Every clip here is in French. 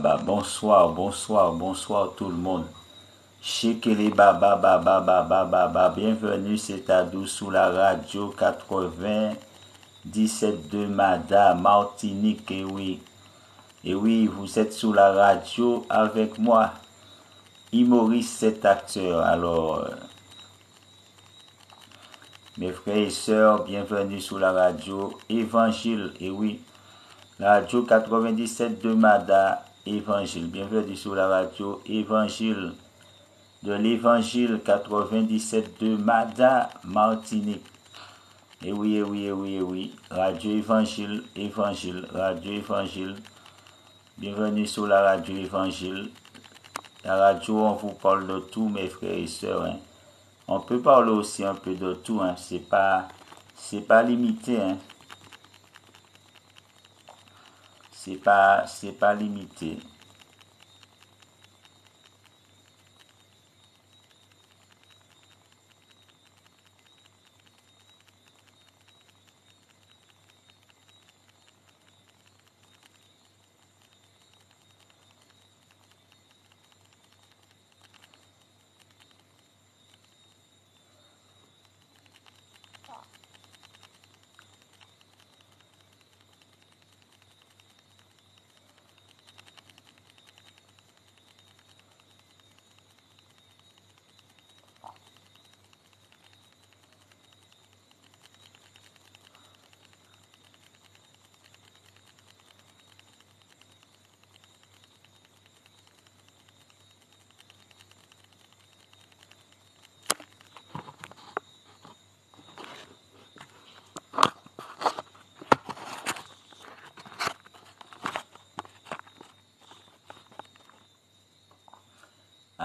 Bah, bonsoir, bonsoir, bonsoir tout le monde. Shekele baba baba baba baba. Bienvenue, c'est Adou sous la radio 80 17 de Mada, Martinique. Et oui, et oui, vous êtes sous la radio avec moi. Imoris, cet acteur. Alors, euh, mes frères et sœurs, bienvenue sous la radio Évangile. Et oui, la radio 97 de Mada, Évangile. Bienvenue sur la radio Évangile de l'Évangile 97 de Mada, Martinique. Et oui, et oui, et oui, et oui. Radio Évangile, Évangile, Radio Évangile. Bienvenue sur la radio Évangile. La radio, on vous parle de tout, mes frères et sœurs. Hein. On peut parler aussi un peu de tout. Hein. C'est pas, pas limité. Hein. C'est pas c'est pas limité.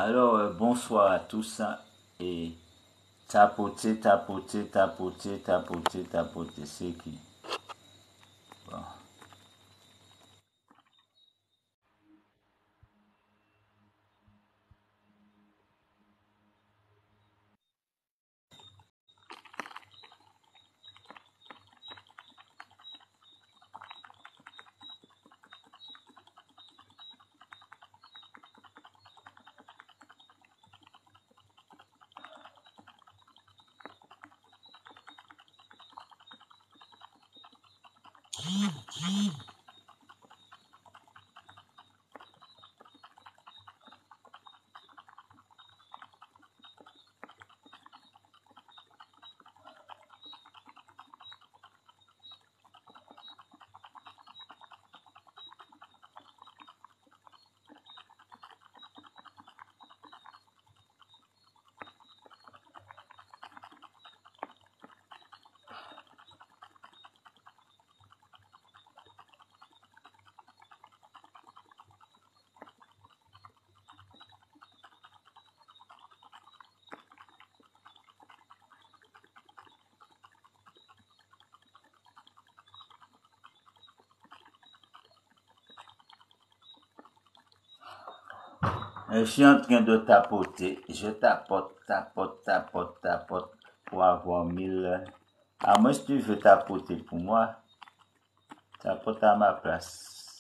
Alors, euh, bonsoir à tous hein, et tapoter, tapoter, tapoter, tapoter, tapoter, c'est qui bon. Je suis en train de tapoter. Je tapote, tapote, tapote, tapote pour avoir mille. À moins si tu veux tapoter pour moi, tapote à ma place.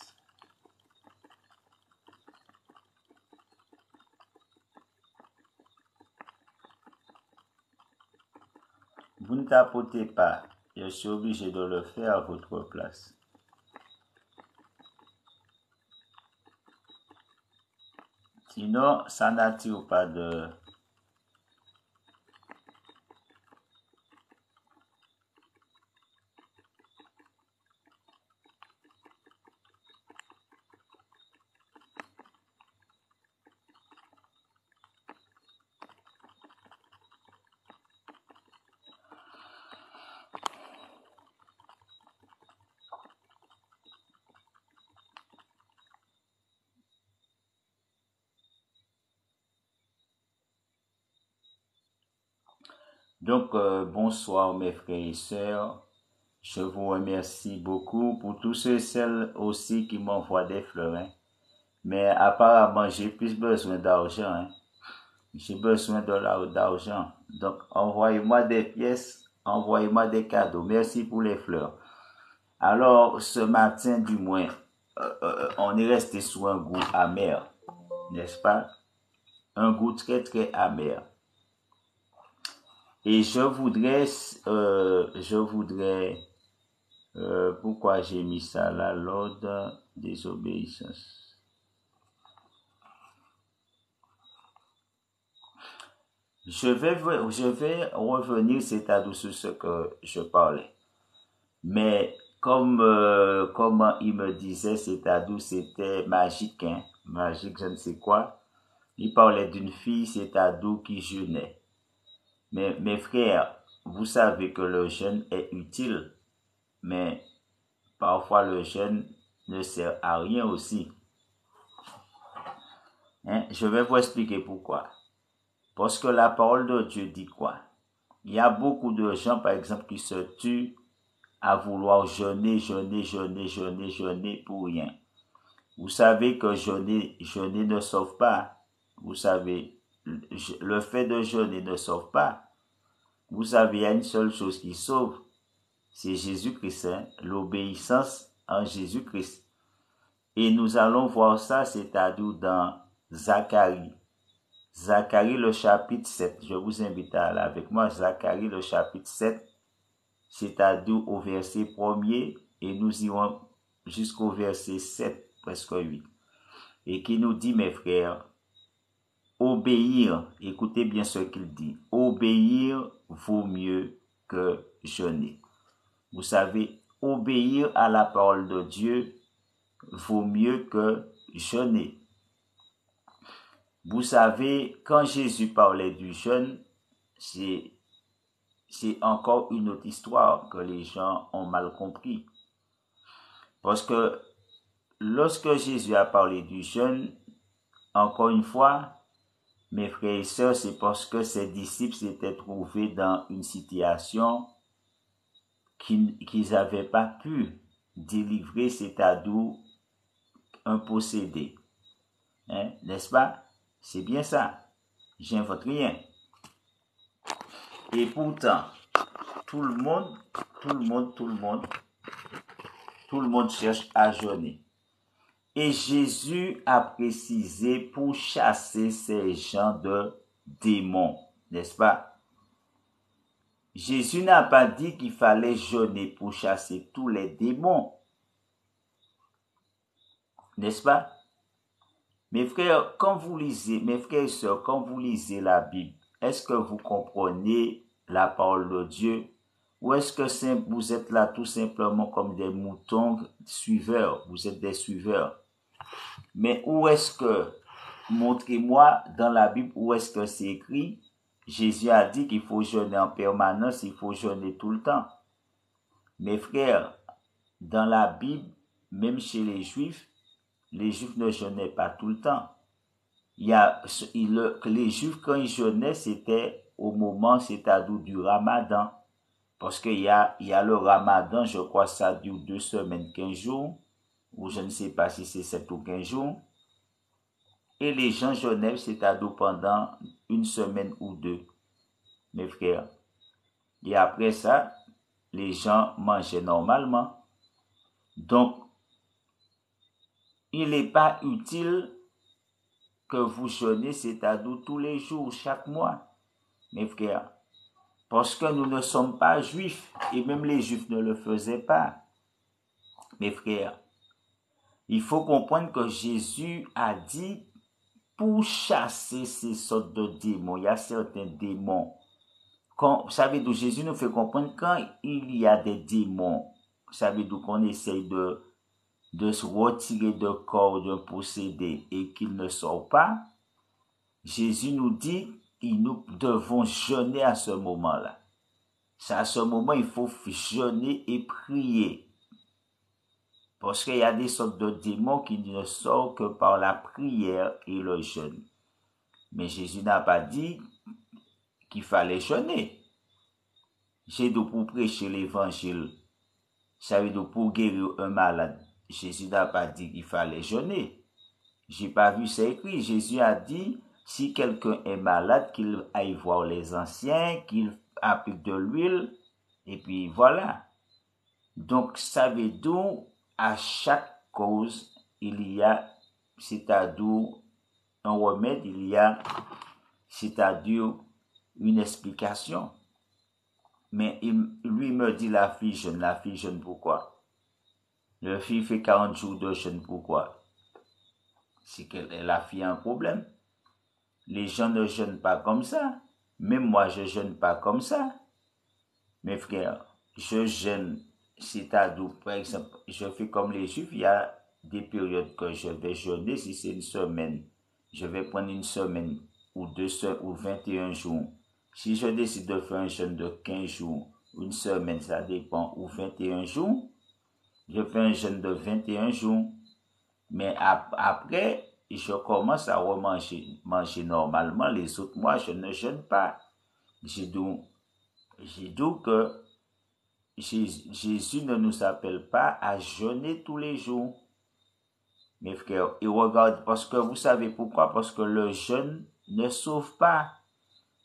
Vous ne tapotez pas. Je suis obligé de le faire à votre place. Sinon, ça n'attire pas de... Donc, euh, bonsoir mes frères et sœurs. Je vous remercie beaucoup pour tous ceux et celles aussi qui m'envoient des fleurs. hein. Mais apparemment, j'ai plus besoin d'argent. hein. J'ai besoin d'argent. Donc, envoyez-moi des pièces, envoyez-moi des cadeaux. Merci pour les fleurs. Alors, ce matin, du moins, on est resté sous un goût amer, n'est-ce pas? Un goût très très amer. Et je voudrais, je voudrais, pourquoi j'ai mis ça là, l'ordre désobéissance. Je vais, je vais revenir, c'est-à-dire sur ce que je parlais. Mais comme, euh, il me disait, c'est-à-dire c'était magique, hein, magique, je ne sais quoi. Il parlait d'une fille, c'est-à-dire qui jeûnait. Mais mes frères, vous savez que le jeûne est utile, mais parfois le jeûne ne sert à rien aussi. Hein? Je vais vous expliquer pourquoi. Parce que la parole de Dieu dit quoi? Il y a beaucoup de gens, par exemple, qui se tuent à vouloir jeûner, jeûner, jeûner, jeûner, jeûner pour rien. Vous savez que jeûner, jeûner ne sauve pas. Vous savez, le fait de jeûner ne sauve pas. Vous savez, il y a une seule chose qui sauve, c'est Jésus-Christ, hein, l'obéissance en Jésus-Christ. Et nous allons voir ça, c'est-à-dire dans Zacharie. Zacharie le chapitre 7. Je vous invite à aller avec moi. Zacharie le chapitre 7, c'est-à-dire au verset 1er, et nous irons jusqu'au verset 7, presque 8. Et qui nous dit, mes frères, obéir, écoutez bien ce qu'il dit, obéir vaut mieux que jeûner. Vous savez, obéir à la parole de Dieu vaut mieux que jeûner. Vous savez, quand Jésus parlait du jeûne, c'est, c'est encore une autre histoire que les gens ont mal compris. Parce que lorsque Jésus a parlé du jeûne, encore une fois, mes frères et sœurs, c'est parce que ses disciples s'étaient trouvés dans une situation qu'ils n'avaient pas pu délivrer, c'est-à-dire un possédé. Hein, n'est-ce pas? C'est bien ça. J'invente rien. Et pourtant, tout le monde, tout le monde, tout le monde, tout le monde cherche à jeûner. Et Jésus a précisé pour chasser ces gens de démons, n'est-ce pas? Jésus n'a pas dit qu'il fallait jeûner pour chasser tous les démons. N'est-ce pas? Mes frères, quand vous lisez, mes frères et sœurs, quand vous lisez la Bible, est-ce que vous comprenez la parole de Dieu? Ou est-ce que vous êtes là tout simplement comme des moutons suiveurs? Vous êtes des suiveurs. Mais où est-ce que, montrez-moi dans la Bible, où est-ce que c'est écrit Jésus a dit qu'il faut jeûner en permanence, il faut jeûner tout le temps. Mes frères, dans la Bible, même chez les Juifs, les Juifs ne jeûnaient pas tout le temps. Il y a, les Juifs, quand ils jeûnaient, c'était au moment, c'est-à-dire du Ramadan. Parce qu'il y a, il y a le Ramadan, je crois ça dure deux semaines, quinze jours, ou je ne sais pas si c'est sept ou quinze jours. Et les gens jeûnaient, c'est-à-dire pendant une semaine ou deux, mes frères. Et après ça, les gens mangeaient normalement. Donc, il n'est pas utile que vous jeûnez, c'est-à-dire tous les jours, chaque mois, mes frères. Parce que nous ne sommes pas juifs, et même les juifs ne le faisaient pas. Mes frères, il faut comprendre que Jésus a dit pour chasser ces sortes de démons. Il y a certains démons. Quand, vous savez d'où Jésus nous fait comprendre quand il y a des démons, vous savez d'où qu'on essaye de, de se retirer de corps d'un possédé et qu'il ne sort pas, Jésus nous dit que nous devons jeûner à ce moment-là. C'est à ce moment, il faut jeûner et prier. Parce qu'il y a des sortes de démons qui ne sortent que par la prière et le jeûne. Mais Jésus n'a pas dit qu'il fallait jeûner. J'ai de pour prêcher l'évangile. Veut dire pour guérir un malade. Jésus n'a pas dit qu'il fallait jeûner. J'ai pas vu ça écrit. Jésus a dit, si quelqu'un est malade, qu'il aille voir les anciens, qu'il applique de l'huile, et puis voilà. Donc, dire à chaque cause, il y a, c'est-à-dire un remède, il y a, c'est-à-dire une explication. Mais il, lui me dit la fille jeune, la fille jeune pourquoi? La fille fait 40 jours de jeûne pourquoi? C'est qu'elle a fille un problème. Les gens ne jeûnent pas comme ça. Même moi, je jeûne pas comme ça. Mes frères, je jeûne, c'est-à-dire, par exemple, je fais comme les juifs, il y a des périodes que je vais jeûner, si c'est une semaine, je vais prendre une semaine ou deux ou 21 jours. Si je décide de faire un jeûne de 15 jours, une semaine, ça dépend, ou 21 jours, je fais un jeûne de 21 jours. Mais après, je commence à remanger manger normalement. Les autres mois, je ne jeûne pas. J'ai dit, dit que Jésus ne nous appelle pas à jeûner tous les jours. Mes frères, et regarde, parce que vous savez pourquoi? Parce que le jeûne ne sauve pas.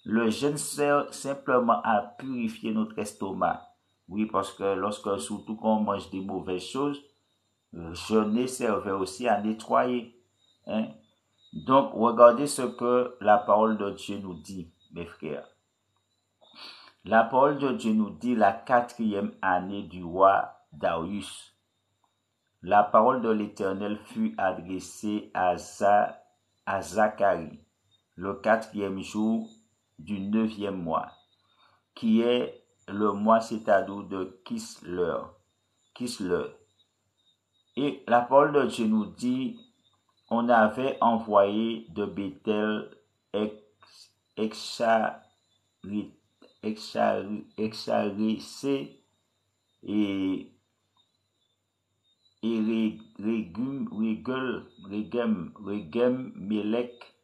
Le jeûne sert simplement à purifier notre estomac. Oui, parce que lorsque, surtout quand mange des mauvaises choses, jeûner servait aussi à nettoyer. Hein? Donc, regardez ce que la parole de Dieu nous dit, mes frères. La parole de Dieu nous dit la quatrième année du roi Darius. La parole de l'Éternel fut adressée à, Zacharie le quatrième jour du neuvième mois, qui est le mois c'est-à-dire de. Kislev. Et la parole de Dieu nous dit, on avait envoyé de Bethel Exarissé et et Régum, Melech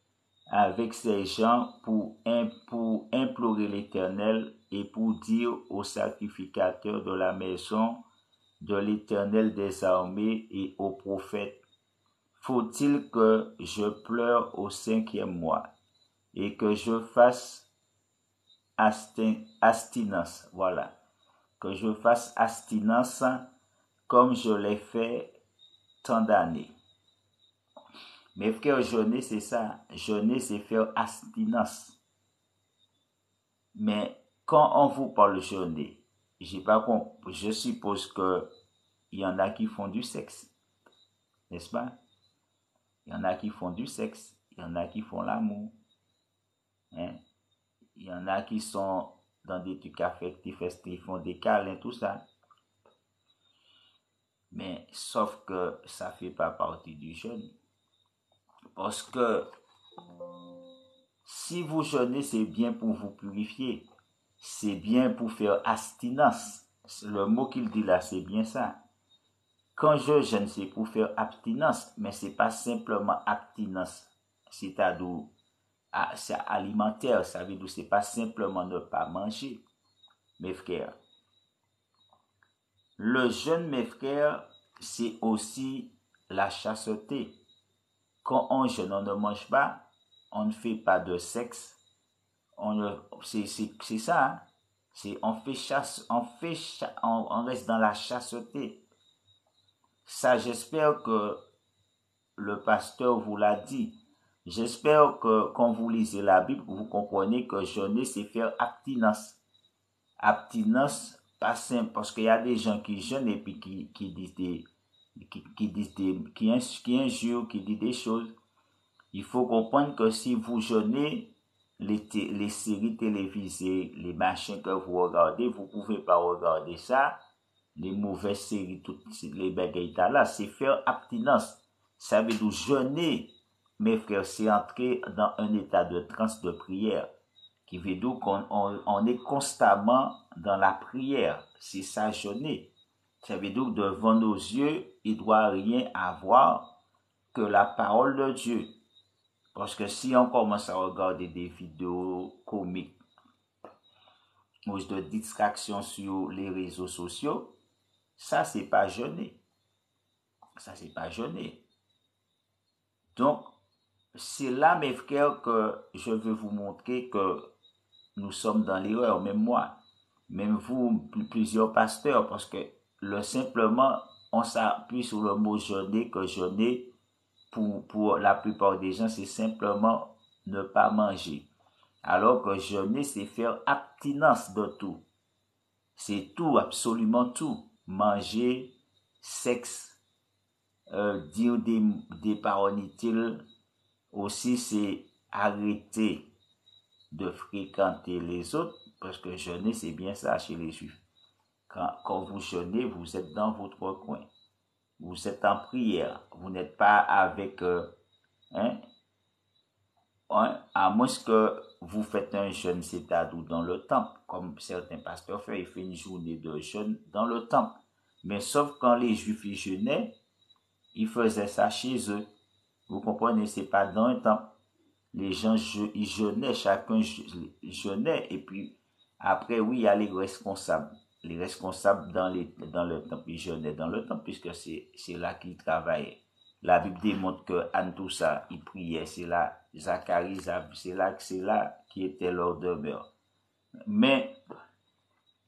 avec ses gens pour, pour implorer l'Éternel et pour dire aux sacrificateurs de la maison de l'Éternel des armées et aux prophètes, faut-il que je pleure au cinquième mois et que je fasse astinence, voilà, que je fasse astinence comme je l'ai fait tant d'années. Mes frères, jeûner, c'est ça. Jeûner, c'est faire abstinence. Mais quand on vous parle jeûner, j'ai pas je suppose que il y en a qui font du sexe. N'est-ce pas? Il y en a qui font du sexe. Il y en a qui font l'amour. Hein? Il y en a qui sont dans des trucs affectifs, qui font des câlins, tout ça. Mais sauf que ça fait pas partie du jeûne. Parce que si vous jeûnez, c'est bien pour vous purifier. C'est bien pour faire abstinence. Le mot qu'il dit là, c'est bien ça. Quand je jeûne, c'est pour faire abstinence, mais c'est pas simplement abstinence. C'est-à-dire, c'est alimentaire, ça veut dire c'est pas simplement ne pas manger, mes frères. Le jeûne, mes frères, c'est aussi la chasseté. Quand on jeûne, on ne mange pas, on ne fait pas de sexe. On c'est, ça. Hein. C'est, on fait chasse, on fait, on, reste dans la chasseté. Ça, j'espère que le pasteur vous l'a dit. J'espère que quand vous lisez la Bible, vous comprenez que jeûner, c'est faire abstinence. Abstinence pas simple parce qu'il y a des gens qui jeûnent et puis qui, qui disent des, qui, qui disent des, qui, qui injurent, qui disent des choses. Il faut comprendre que si vous jeûnez les, les séries télévisées, les machins que vous regardez, vous pouvez pas regarder ça. Les mauvaises séries, toutes les bagailles là, c'est faire abstinence. Ça veut dire jeûner, mes frères, c'est entrer dans un état de transe de prière qui veut dire qu'on on, est constamment dans la prière. C'est ça jeûner. Ça veut dire que devant nos yeux, il ne doit rien avoir que la parole de Dieu. Parce que si on commence à regarder des vidéos comiques ou de distraction sur les réseaux sociaux, ça, c'est pas jeûner. Ça, c'est pas jeûner. Donc, c'est là, mes frères, que je veux vous montrer que nous sommes dans l'erreur, même moi, même vous, plusieurs pasteurs, parce que le simplement, on s'appuie sur le mot jeûner, que jeûner, pour, pour la plupart des gens, c'est simplement ne pas manger. Alors que jeûner, c'est faire abstinence de tout. C'est tout, absolument tout. Manger, sexe, euh, dire des, des paroles aussi c'est arrêter de fréquenter les autres, parce que jeûner, c'est bien ça chez les juifs. Quand, quand vous jeûnez, vous êtes dans votre coin. Vous êtes en prière. Vous n'êtes pas avec... Euh, hein, hein, à moins que vous faites un jeûne, c'est-à-dire dans le temple, comme certains pasteurs font, ils font une journée de jeûne dans le temple. Mais sauf quand les Juifs y jeûnaient, ils faisaient ça chez eux. Vous comprenez, c'est pas dans un temple. Les gens, ils jeûnaient, chacun jeûnait, et puis après, oui, il y a les responsables. Les responsables dans, les, dans le temple, ils jeûnaient dans le temple, puisque c'est là qu'ils travaillaient. La Bible démontre que Antoussa, il priait, c'est là, Zacharie, c'est là, c'est là qui était leur demeure. Mais,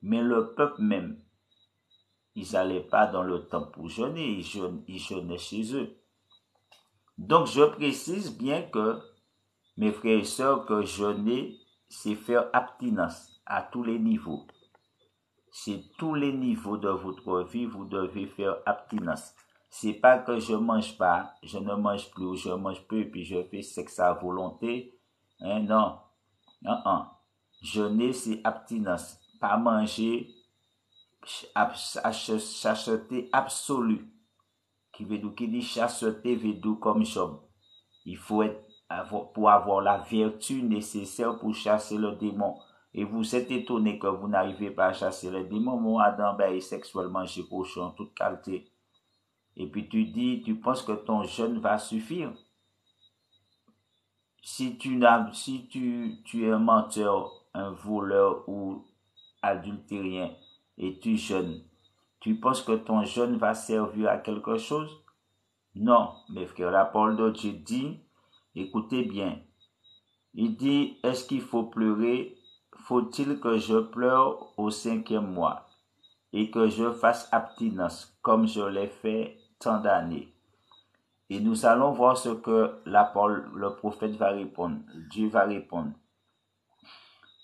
mais le peuple même, ils n'allaient pas dans le temple pour jeûner, ils jeûnaient, ils jeûnaient chez eux. Donc, je précise bien que, mes frères et sœurs, que jeûner, c'est faire abstinence à tous les niveaux. C'est tous les niveaux de votre vie, vous devez faire abstinence. C'est pas que je mange pas, je ne mange plus, je mange plus, puis je fais sexe à volonté. Hein, non. Non, non. Jeûner, c'est abstinence. Pas manger, chasteté absolue. Qui veut qui dit chasteté veut dire comme Job. Il faut être, pour avoir la vertu nécessaire pour chasser le démon. Et vous êtes étonné que vous n'arrivez pas à chasser le démon. Mon Adam, ben, est sexuellement chez cochon, toute qualité. Et puis tu dis, tu penses que ton jeûne va suffire? Si tu, si tu, tu es un menteur, un voleur ou adultérien et tu jeûnes, tu penses que ton jeûne va servir à quelque chose? Non, mes frères, la parole de Dieu dit, écoutez bien, il dit, est-ce qu'il faut pleurer? Faut-il que je pleure au cinquième mois et que je fasse abstinence comme je l'ai fait tant d'années? Et nous allons voir ce que la parole, le prophète va répondre. Dieu va répondre.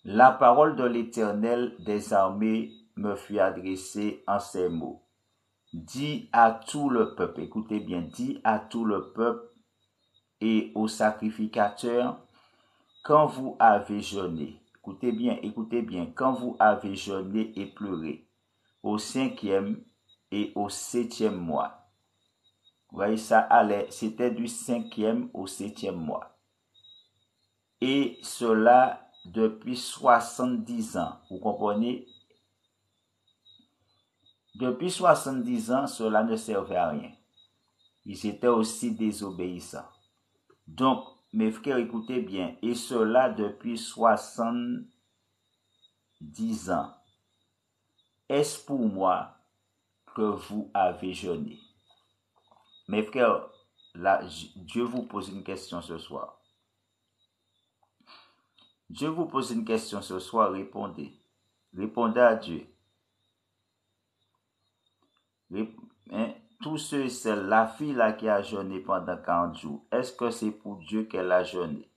La parole de l'Éternel des armées me fut adressée en ces mots. Dis à tout le peuple, écoutez bien, dis à tout le peuple et aux sacrificateurs, quand vous avez jeûné, écoutez bien, écoutez bien, quand vous avez jeûné et pleuré, au cinquième et au septième mois, vous voyez, ça allait, c'était du cinquième au septième mois. Et cela depuis 70 ans. Vous comprenez? Depuis 70 ans, cela ne servait à rien. Ils étaient aussi désobéissants. Donc, mes frères, écoutez bien, et cela depuis 70 ans. Est-ce pour moi que vous avez jeûné? Mes frères, là, Dieu vous pose une question ce soir. Dieu vous pose une question ce soir, répondez. Répondez à Dieu. Hein, tous ceux, c'est la fille là qui a jeûné pendant 40 jours. Est-ce que c'est pour Dieu qu'elle a jeûné?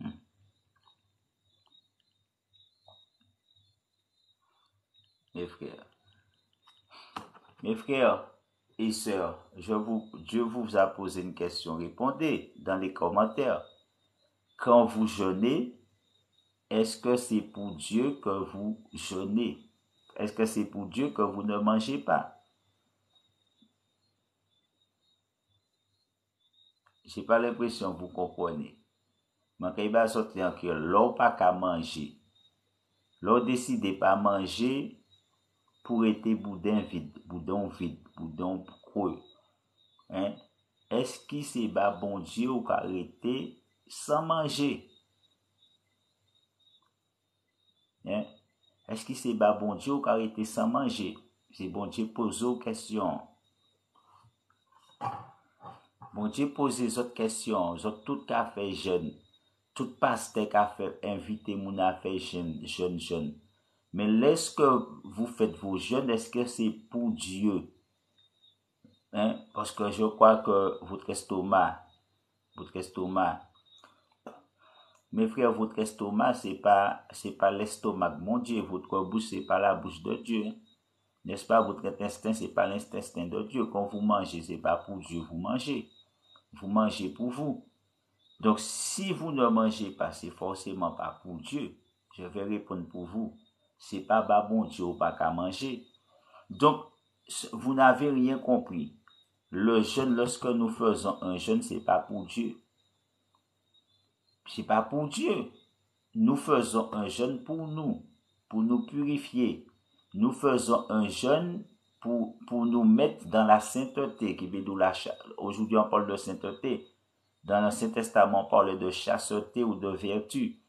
Hmm. Mes frères, mes frères et sœurs, je vous, Dieu vous a posé une question. Répondez dans les commentaires. Quand vous jeûnez, est-ce que c'est pour Dieu que vous jeûnez? Est-ce que c'est pour Dieu que vous ne mangez pas? J'ai pas l'impression que vous comprenez. Mais quand il va sortir que l'on pas qu'à manger, l'on décide pas manger, pour être boudin vide, boudin vide, boudin creux. Hein? Est-ce que c'est pas bon Dieu ou arrêter sans manger? Hein? Est-ce que c'est pas bon Dieu ou arrêter sans manger? C'est bon Dieu pose aux questions. Bon Dieu pose autres questions. Autres, tout cas fait jeune. Tout pasteur qui a fait inviter mon à faire jeune, jeune, jeune. Mais lorsque vous faites vos jeûnes, est-ce que c'est pour Dieu? Hein? Parce que je crois que votre estomac, votre estomac, mes frères, votre estomac, c'est pas, pas l'estomac de mon Dieu. Votre bouche, c'est pas la bouche de Dieu. N'est-ce pas? Votre intestin, c'est pas l'intestin de Dieu. Quand vous mangez, c'est pas pour Dieu, vous mangez. Vous mangez pour vous. Donc, si vous ne mangez pas, c'est forcément pas pour Dieu. Je vais répondre pour vous. C'est pas bah bon Dieu ou pas qu'à manger. Donc, vous n'avez rien compris. Le jeûne, lorsque nous faisons un jeûne, c'est pas pour Dieu. C'est pas pour Dieu. Nous faisons un jeûne pour nous, pour nous purifier. Nous faisons un jeûne pour, nous mettre dans la sainteté. Aujourd'hui, on parle de sainteté. Dans l'Ancien Testament, on parle de chasteté ou de vertu.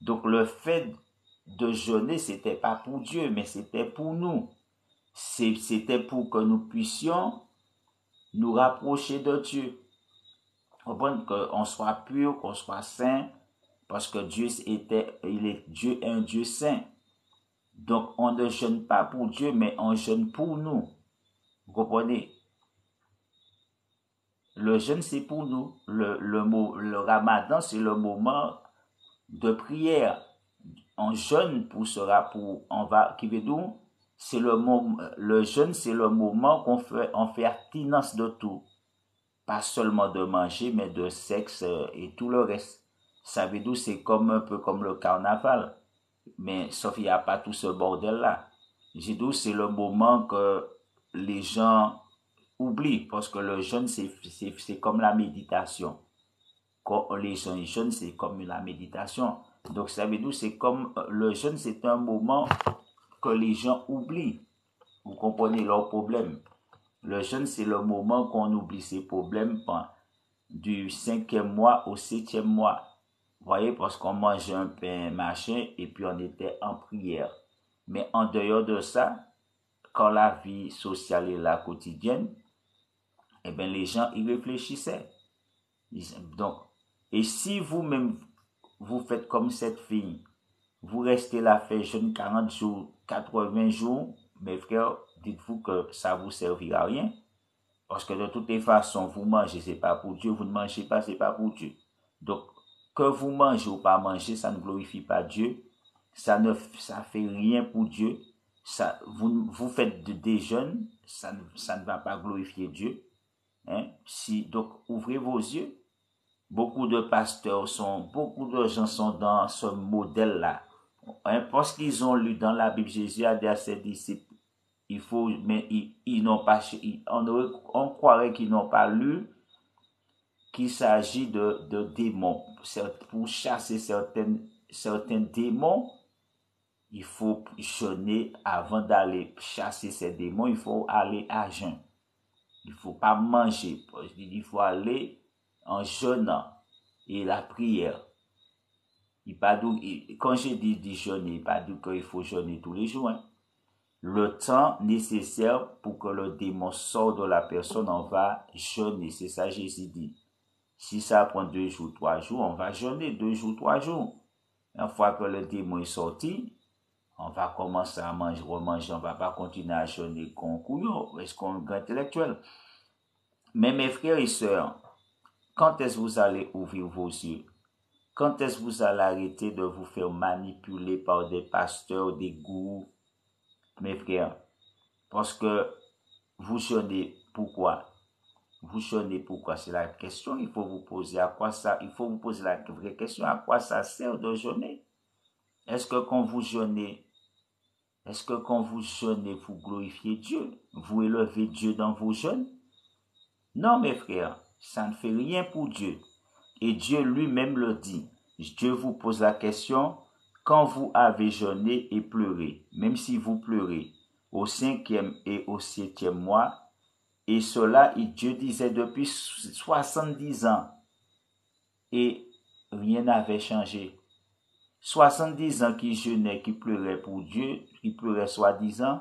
Donc, le fait de jeûner, c'était pas pour Dieu, mais c'était pour nous. C'était pour que nous puissions nous rapprocher de Dieu. Qu'on soit pur, qu'on soit saint, parce que Dieu était, il est, Dieu un Dieu saint. Donc, on ne jeûne pas pour Dieu, mais on jeûne pour nous. Vous comprenez? Le jeûne, c'est pour nous. Le, le, le ramadan, c'est le moment de prière. On jeûne pour ce pour on va, qui veut c'est le le jeûne, c'est le moment qu'on fait, on fait abstinence de tout. Pas seulement de manger, mais de sexe euh, et tout le reste. Dire, c'est comme un peu comme le carnaval. Mais sauf qu'il n'y a pas tout ce bordel-là. J'ai dit, c'est le moment que les gens oublient, parce que le jeûne, c'est comme la méditation. Les gens jeûnent, c'est comme la méditation. Donc, dire, c'est comme le jeûne, c'est un moment que les gens oublient. Vous comprenez leur problème? Le jeûne, c'est le moment qu'on oublie ses problèmes du cinquième mois au septième mois. Vous voyez, parce qu'on mangeait un pain machin et puis on était en prière. Mais en dehors de ça, quand la vie sociale est là quotidienne, eh bien, les gens y réfléchissaient. Donc, et si vous-même, vous faites comme cette fille, vous restez là, fait jeûne 40 jours, 80 jours, mes frères, dites-vous que ça vous servira à rien? Parce que de toutes les façons, vous mangez, c'est pas pour Dieu, vous ne mangez pas, c'est pas pour Dieu. Donc, que vous mangez ou pas mangez, ça ne glorifie pas Dieu. Ça ne ça fait rien pour Dieu. Ça, vous, vous faites des jeûnes, ça ne, ça ne va pas glorifier Dieu. Hein? Si, donc, ouvrez vos yeux. Beaucoup de pasteurs sont, beaucoup de gens sont dans ce modèle-là. Hein? Parce qu'ils ont lu dans la Bible, Jésus a dit à ses disciples, il faut, mais ils, n'ont pas, on, on croirait qu'ils n'ont pas lu qu'il s'agit de, de démons. Pour chasser certains, certains démons, il faut jeûner avant d'aller chasser ces démons. Il faut aller à jeûne. Il ne faut pas manger. Il faut aller en jeûnant et la prière. Il pas quand je dis, dit jeûner, il pas dit qu'il faut jeûner tous les jours. Hein le temps nécessaire pour que le démon sorte de la personne, on va jeûner. C'est ça Jésus dit. Si ça prend deux jours, trois jours, on va jeûner deux jours, trois jours. Une fois que le démon est sorti, on va commencer à manger, remanger, on va pas continuer à jeûner con couillon, est-ce qu'on est intellectuel? Mais mes frères et sœurs, quand est-ce que vous allez ouvrir vos yeux? Quand est-ce que vous allez arrêter de vous faire manipuler par des pasteurs, des goûts, mes frères, parce que vous jeûnez pourquoi? Vous jeûnez pourquoi? C'est la question il faut vous poser. À quoi ça Il faut vous poser la vraie question. À quoi ça sert de jeûner? Est-ce que quand vous jeûnez, est-ce que quand vous jeûnez, vous glorifiez Dieu? Vous élevez Dieu dans vos jeûnes? Non, mes frères, ça ne fait rien pour Dieu. Et Dieu lui-même le dit. Dieu vous pose la question, quand vous avez jeûné et pleuré, même si vous pleurez, au cinquième et au septième mois, et cela, Dieu disait depuis 70 ans, et rien n'avait changé. 70 ans qui jeûnait, qui pleurait pour Dieu, qui pleurait soi-disant,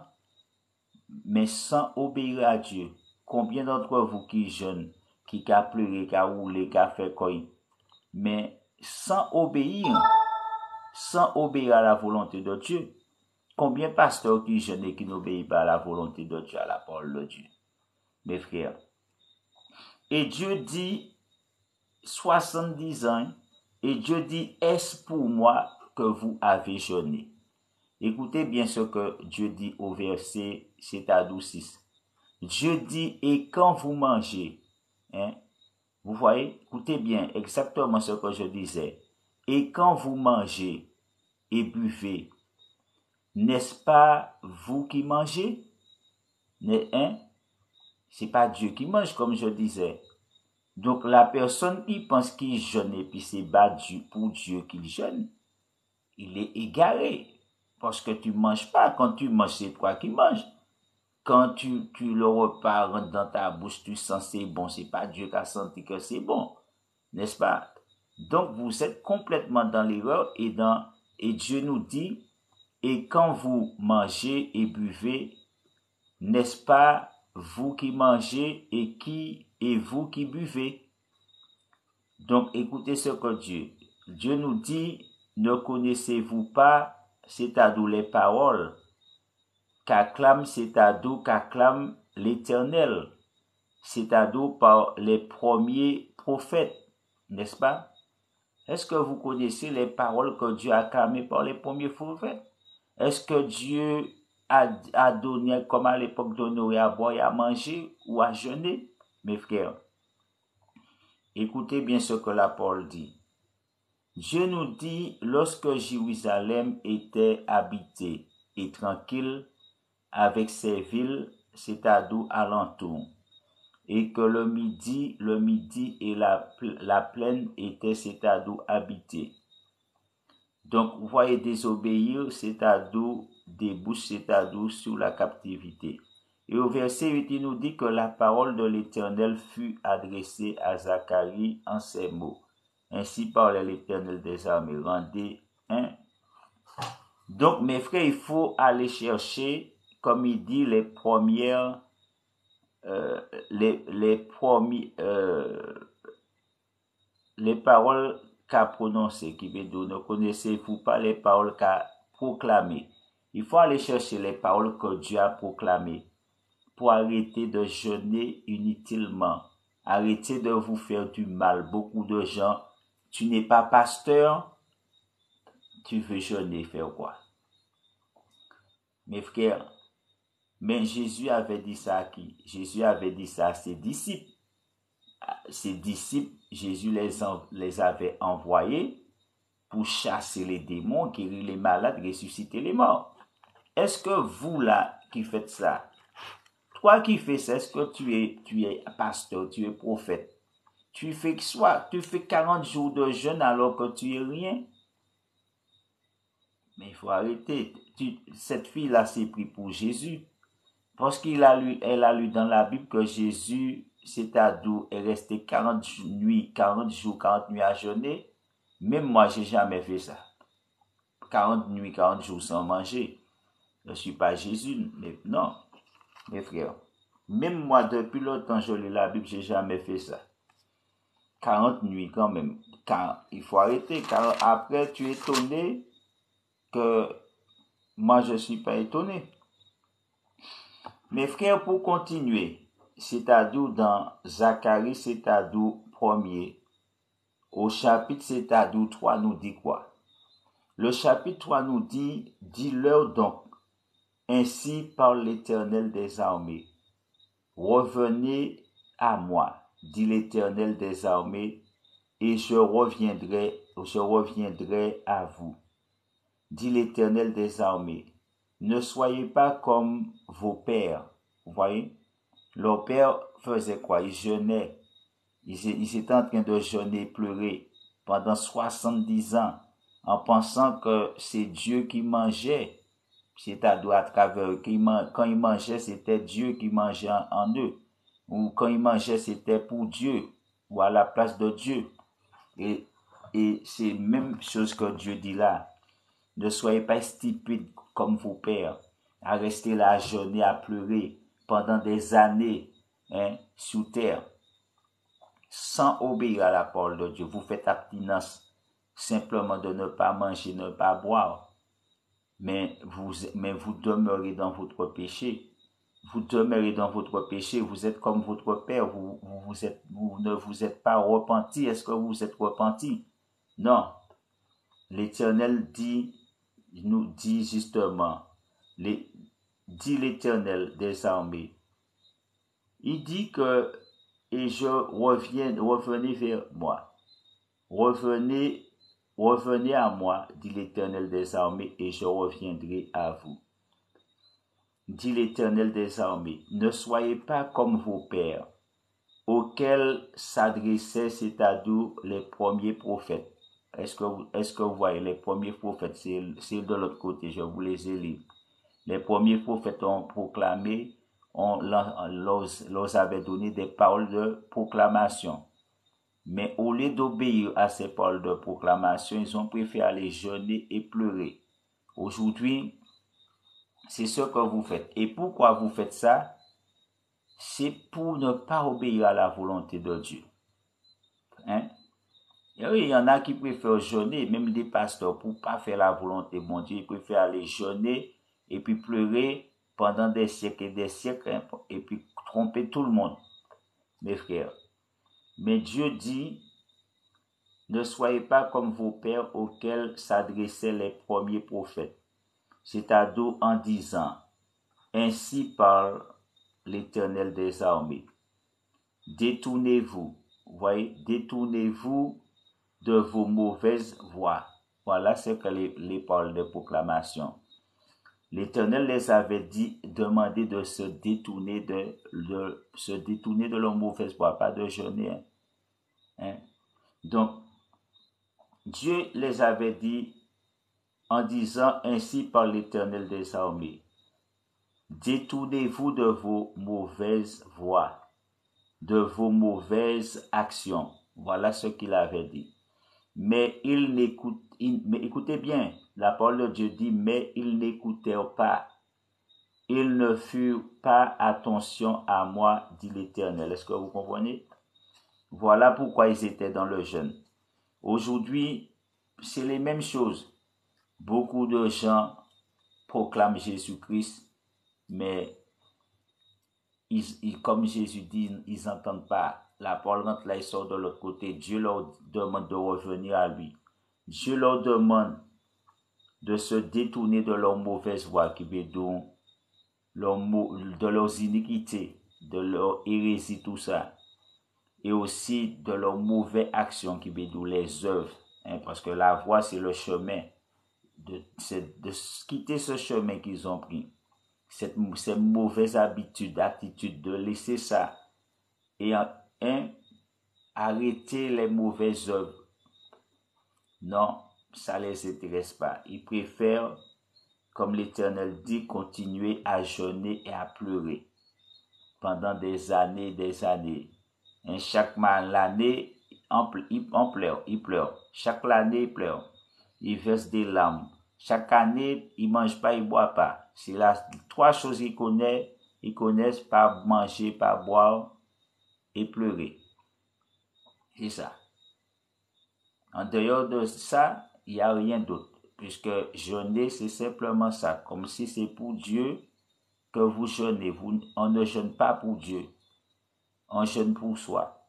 mais sans obéir à Dieu. Combien d'entre vous qui jeûnent, qui a pleuré, qui a roulé, qui a fait quoi, mais sans obéir sans obéir à la volonté de Dieu. Combien de pasteurs qui jeûnent et qui n'obéissent pas à la volonté de Dieu, à la parole de Dieu? Mes frères. Et Dieu dit, 70 ans, et Dieu dit, est-ce pour moi que vous avez jeûné? Écoutez bien ce que Dieu dit au verset, c'est à 6. Dieu dit, et quand vous mangez, hein, vous voyez, écoutez bien exactement ce que je disais. Et quand vous mangez et buvez, n'est-ce pas vous qui mangez? Hein? C'est pas Dieu qui mange, comme je disais. Donc la personne qui pense qu'il jeûne et puis c'est battu pour Dieu qu'il jeûne, il est égaré. Parce que tu manges pas. Quand tu manges, c'est toi qui manges quand tu, tu le rentre dans ta bouche, tu sens c'est bon. C'est pas Dieu qui a senti que c'est bon. N'est-ce pas? Donc, vous êtes complètement dans l'erreur et dans, et Dieu nous dit, et quand vous mangez et buvez, n'est-ce pas vous qui mangez et qui, et vous qui buvez? Donc, écoutez ce que Dieu, Dieu nous dit, ne connaissez-vous pas, c'est à nous les paroles qu'acclame c'est-à-dire qu'acclame l'Éternel, c'est-à-dire par les premiers prophètes, n'est-ce pas? Est-ce que vous connaissez les paroles que Dieu a acclamées par les premiers prophètes? Est-ce que Dieu a, donné, comme à l'époque d'honorer à boire et à manger ou à jeûner? Mes frères, écoutez bien ce que la parole dit. Dieu nous dit, lorsque Jérusalem était habité et tranquille, avec ses villes, c'est-à-dire alentour, et que le midi, le midi et la, la plaine étaient, c'est-à-dire habités. Donc, vous voyez, désobéir, c'est-à-dire débouche, c'est-à-dire sur la captivité. Et au verset 8, il nous dit que la parole de l'Éternel fut adressée à Zacharie en ces mots. Ainsi parle l'Éternel des armées. Rendez un. Donc, mes frères, il faut aller chercher comme il dit, les premières, les, les, premiers, euh, les paroles qu'a prononcées, qui veut dire, ne connaissez-vous pas les paroles qu'a proclamées? Il faut aller chercher les paroles que Dieu a proclamées pour arrêter de jeûner inutilement. Arrêtez de vous faire du mal. Beaucoup de gens, tu n'es pas pasteur, tu veux jeûner, faire quoi? Mes frères, mais Jésus avait dit ça à qui? Jésus avait dit ça à ses disciples. Ses disciples, Jésus les, les avait envoyés pour chasser les démons, guérir les malades, ressusciter les morts. Est-ce que vous là qui faites ça, toi qui fais ça, est-ce que tu es, tu es pasteur, tu es prophète, tu fais soit, tu fais 40 jours de jeûne alors que tu es rien? Mais il faut arrêter. cette fille-là s'est pris pour Jésus. Parce qu'elle a lu, elle a lu dans la Bible que Jésus, c'est à doux, est resté 40 nuits, 40 jours, 40 nuits à jeûner. Même moi, j'ai jamais fait ça. 40 nuits, 40 jours sans manger. Je ne suis pas Jésus, mais non, mes frères. Même moi, depuis longtemps, je lis la Bible, j'ai jamais fait ça. 40 nuits quand même. Car il faut arrêter, car après, tu es étonné que moi, je ne suis pas étonné. Mes frères, pour continuer, c'est-à-dire dans Zacharie, c'est-à-dire premier, au chapitre c'est-à-dire 3 nous dit quoi? Le chapitre 3 nous dit, dis-leur donc, ainsi par l'Éternel des armées, revenez à moi, dit l'Éternel des armées, et je reviendrai, je reviendrai à vous, dit l'Éternel des armées. Ne soyez pas comme vos pères. Vous voyez? Leur père faisait quoi? Ils jeûnaient. Ils, étaient en train de jeûner, pleurer pendant 70 ans en pensant que c'est Dieu qui mangeait. C'est-à-dire à travers, quand ils mangeaient, c'était Dieu qui mangeait en, eux. Ou quand ils mangeaient, c'était pour Dieu ou à la place de Dieu. Et, et c'est même chose que Dieu dit là. Ne soyez pas stupides comme vos pères, à rester là à jeûner, à pleurer pendant des années hein, sous terre, sans obéir à la parole de Dieu. Vous faites abstinence simplement de ne pas manger, ne pas boire. mais vous, mais vous demeurez dans votre péché. Vous demeurez dans votre péché, vous êtes comme votre père, vous, vous, êtes, vous ne vous êtes pas repenti. Est-ce que vous vous êtes repenti? Non. L'Éternel dit, nous dit justement, dit l'Éternel des armées. Il dit que, et je reviens, revenez vers moi. Revenez Revenez à moi, dit l'Éternel des armées, et je reviendrai à vous. Dit l'Éternel des armées, ne soyez pas comme vos pères, auxquels s'adressaient, c'est à dire les premiers prophètes. Est-ce que, vous voyez les premiers prophètes, c'est de l'autre côté, je vous les ai lus. Les premiers prophètes ont proclamé, leur, leur avait donné des paroles de proclamation. Mais au lieu d'obéir à ces paroles de proclamation, ils ont préféré aller jeûner et pleurer. Aujourd'hui, c'est ce que vous faites. Et pourquoi vous faites ça? C'est pour ne pas obéir à la volonté de Dieu. Hein? Oui, il y en a qui préfèrent jeûner, même des pasteurs, pour pas faire la volonté de mon Dieu. Ils préfèrent aller jeûner et puis pleurer pendant des siècles et des siècles hein, et puis tromper tout le monde. Mes frères, mais Dieu dit, ne soyez pas comme vos pères auxquels s'adressaient les premiers prophètes, c'est-à-dire en disant, Ainsi parle l'Éternel des armées. Détournez-vous, voyez, détournez-vous de vos mauvaises voies. Voilà ce que les, paroles de proclamation. L'Éternel les avait dit, demandé de se détourner de, se détourner de leurs mauvaises voies, pas de jeûner. Hein. Hein? Donc, Dieu les avait dit en disant ainsi par l'Éternel des armées, détournez-vous de vos mauvaises voies, de vos mauvaises actions. Voilà ce qu'il avait dit. Mais il n'écoute, mais écoutez bien, la parole de Dieu dit, mais ils n'écoutèrent pas. Ils ne furent pas attention à moi, dit l'Éternel. Est-ce que vous comprenez? Voilà pourquoi ils étaient dans le jeûne. Aujourd'hui, c'est les mêmes choses. Beaucoup de gens proclament Jésus-Christ, mais ils, comme Jésus dit, ils n'entendent pas. La parole rentre là, ils sortent de l'autre côté. Dieu leur demande de revenir à lui. Dieu leur demande de se détourner de leurs mauvaises voies qui de leurs iniquités, de leur hérésie, tout ça et aussi de leurs mauvaises actions qui les œuvres. Hein, parce que la voie, c'est le chemin. De, de quitter ce chemin qu'ils ont pris. Cette, ces mauvaises habitudes, attitudes, de laisser ça. Et hein, arrêter les mauvaises œuvres. Non, ça ne les intéresse pas. Ils préfèrent, comme l'Éternel dit, continuer à jeûner et à pleurer pendant des années, des années. Et chaque l'année, il, pleure, il pleure. Chaque année, il pleure. Il verse des larmes. Chaque année, il mange pas, il boit pas. C'est là trois choses qu'il connaît. Ils connaissent pas manger, pas boire et pleurer. C'est ça. En dehors de ça, il n'y a rien d'autre. Puisque jeûner, c'est simplement ça. Comme si c'est pour Dieu que vous jeûnez. Vous, on ne jeûne pas pour Dieu un jeûne pour soi.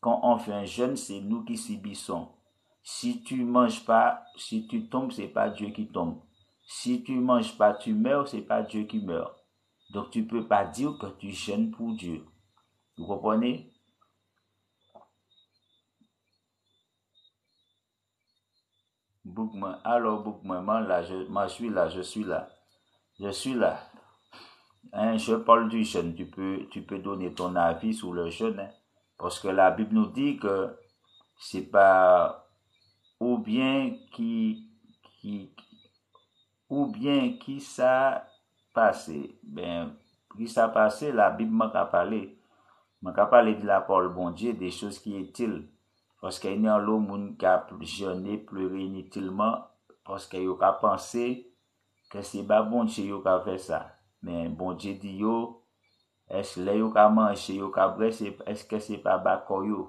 Quand on fait un jeûne, c'est nous qui subissons. Si tu manges pas, si tu tombes, c'est pas Dieu qui tombe. Si tu manges pas, tu meurs, c'est pas Dieu qui meurt. Donc tu peux pas dire que tu jeûnes pour Dieu. Vous comprenez? Alors, Bookman, là, je suis là, je suis là. Je suis là. Hein, je parle du jeûne. Tu peux, tu peux donner ton avis sur le jeûne. Hein. parce que la Bible nous dit que c'est pas ou bien qui, qui, ou bien qui ça passé. Ben, qui ça passé, la Bible m'a parlé. Mwen ka pale di la parol bon Diyo de chos ki etil. Paske yon lò moun ka jone pleure inutilman. Paske yo ka panse ke se ba bon Diyo yo ka fe sa. Men bon Diyo di yo, es le yo ka manche, yo ka bre, se, eske se pa bako yo.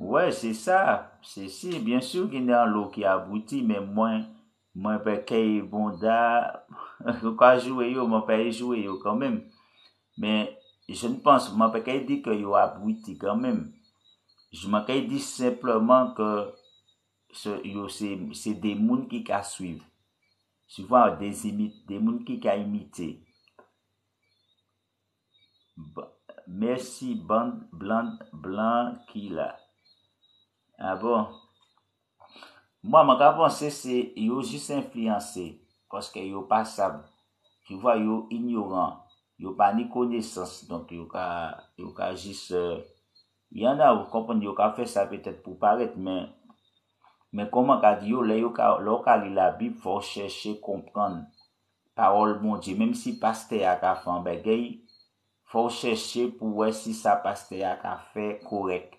Ouè, ouais, se sa, se si, bien sou gen yon lò ki abouti, men mwen Mwen pe keye bonda, yo ka jwe yo, mwen pe e jwe yo kanmem. Men, je n'pans, mwen pe keye di ke yo abwiti kanmem. Mwen keye di simplement ke se, yo se, se de moun ki ka suiv. Suvan, de, de moun ki ka imite. Ba, mersi, ban, blan, blan ki la. A ah, bon? Mwa man ka panse se yo jis influyansè koske yo pasab. Ki vwa yo ignoran. Yo pa ni konesans. Donk yo ka, yo ka jis... Uh, Yon a ou kompon yo ka fe sa petet pou paret men... Men koman ka di yo, le yo ka, le yo ka li la bib, fò chèche kompran parol bon di. Mem si paste ya ka fan begay, fò chèche pou wè si sa paste ya ka fe korek.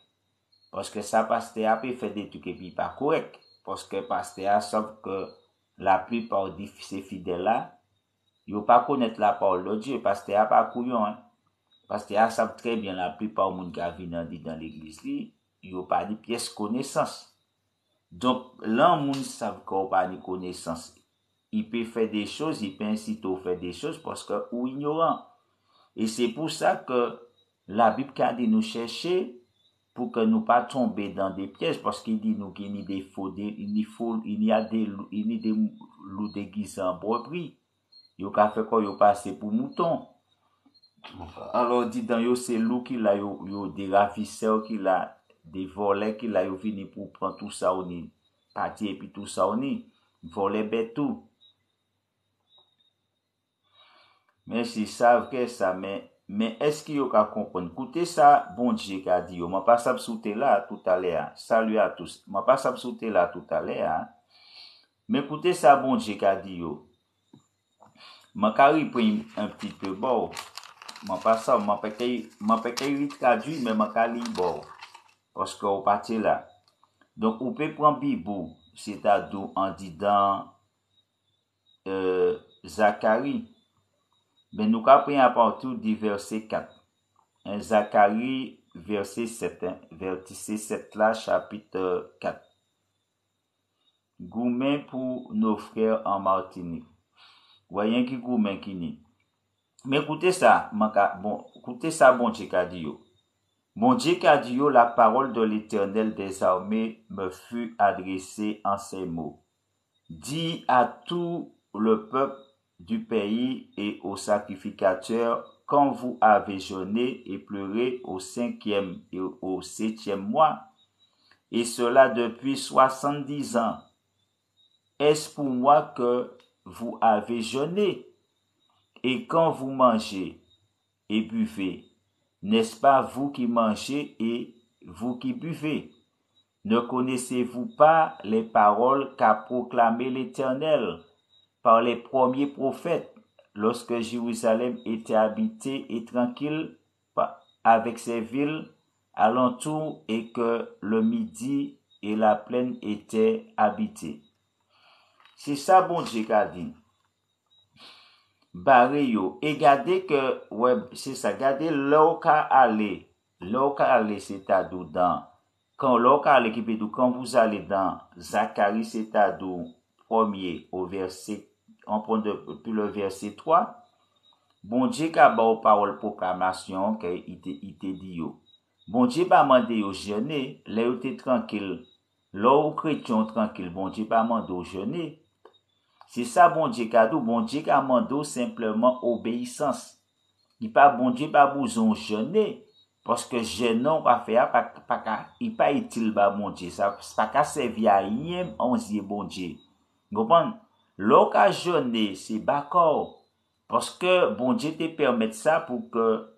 Paske sa paste ya pe fè detuke pi pa korek. Poske paste a, saf ke la pli pa ou di se fide la, yo pa konet la pa ou lo lodje, paste a pa kouyon. Paste a saf trebyen la pli pa ou moun ka vinan di dan l'eglis li, yo pa di piyes konesans. Donk lan moun sav ka ou pa di konesans. I pe fè de chos, i pe insito fè de chos, poske ou ignoran. E se pou sa ke la bib ka di nou chèche, pou ke nou pa tombe dan de pyej, paske di nou ki ni defo, ni foul, ni a de lou de gizan bropri, yo ka fe kon yo pase pou mouton. Alors di dan yo se lou ki la yo, yo de rafisew ki la, de vole ki la yo vini pou pran tout sa ou ni, pati epi tout sa ou ni, vole betou. Men si sav ke sa men, Men eski yo ka kompon? Koute sa, bon diye ka di yo, ma pa sab soute la tout ale a, salu a tous, ma pa sab soute la tout ale a, men koute sa bon diye ka di yo, ma ka riprim un ptit pe bor, ma pa sab, ma pe ke rit ka di, men ma ka li bor, paske ou pati la. Donk ou pe pran bibou, se ta dou an di dan euh, Zakari, Ben nous apprenons à partir du verset 4. Un Zacharie, verset 7. Hein, verset 7 là, chapitre 4. Goumen pour nos frères en Martinique. Voyez qui goumen qui n'est. Mais écoutez ça, bon, écoutez ça, bon qu'a dit. Bon dit, la parole de l'Éternel des armées me fut adressée en ces mots. Dis à tout le peuple du pays et aux sacrificateurs quand vous avez jeûné et pleuré au cinquième et au septième mois, et cela depuis soixante-dix ans. Est-ce pour moi que vous avez jeûné? Et quand vous mangez et buvez, n'est-ce pas vous qui mangez et vous qui buvez? Ne connaissez-vous pas les paroles qu'a proclamé l'Éternel? par les premiers prophètes lorsque Jérusalem était habitée et tranquille avec ses villes alentour et que le midi et la plaine étaient habitées. C'est ça, bon Dieu, qu'a dit. Baré yo, e gade ke, wè, se sa, gade lò ka ale, lò ka ale se ta do dan, kan lò ka ale ki pe do, kan vous ale dan, Zakari se ta do, premier, o verset on pon depi le verse 3, bon dje ka ba ou parol proklamasyon ke ite, ite di yo. Bon dje pa mande yo jene, le yo te tranquil. Lo ou kretyon tranquil, bon dje pa mande yo jene. Se sa bon dje ka do, bon dje ka mande yo simplement obeysans. Di pa bon dje pa bouzon jene, Poske jenon pa fe a, pa, pa ka, i pa itil ba bonje, sa pa ka sevi a yem anziye bonje. Gopan, L'occasionné, c'est d'accord. Parce que bon Dieu te permet ça pour que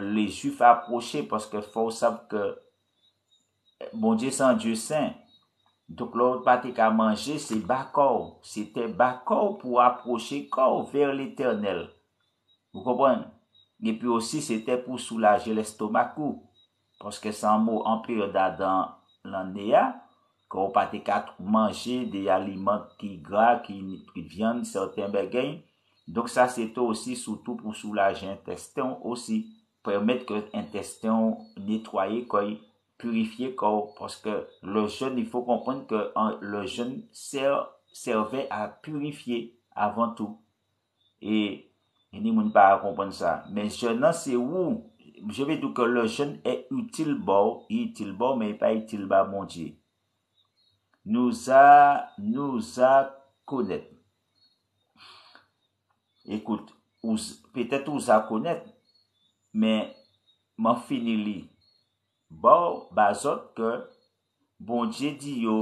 les Juifs approchent, parce que faut savoir que bon Dieu c'est un Dieu saint. Donc l'autre partie qu'à manger, c'est d'accord. C'était d'accord pour approcher corps vers l'éternel. Vous comprenez? Et puis aussi, c'était pour soulager l'estomac. Parce que c'est un mot en période dans l'année kon pa te kat manje de aliment ki gra, ki, ki vyan, certain begay. Donk sa se to osi soutou pou soulaje intestin osi. Permet ke intestin netwaye koy, purifiye koy. Paske le jen, il faut komprende ke an, le jen ser, serve a purifiye avan tou. E, ni moun pa a komprende sa. Men jen nan se ou, je ve dou ke le jen e util bo, util bo, men pa util ba moun diye. nou sa, nou sa konet. Ekout, petet ou sa konet, men man fini li. Bon, bazot ke, bon dje di yo,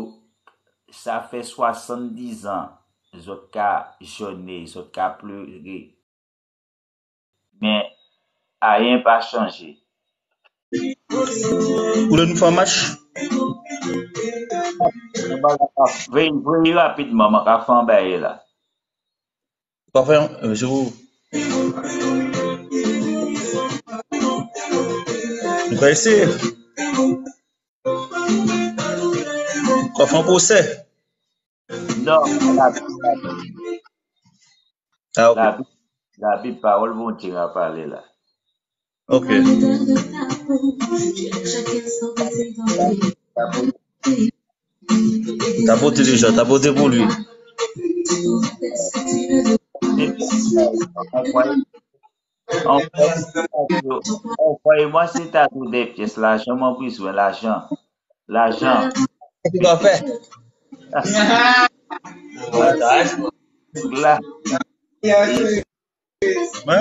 sa fe 70 an, zot ka jone, zot ka pleure. Men, a yen pa chanje. Ou le nou fa mach? Vey vey rapidman, man ka fan baye la. Kwa fè, je vous... Nou kwa ese. Kwa fè an posè. Non, la bi. Ah, ok. La bi parol bon ti nga pale la. Ok. La bi. T'as voté déjà, t'as voté pour lui. Envoyez-moi cet atout des pièces, l'argent, mon besoin, l'argent. L'argent. Tu dois faire? Là, Ouais,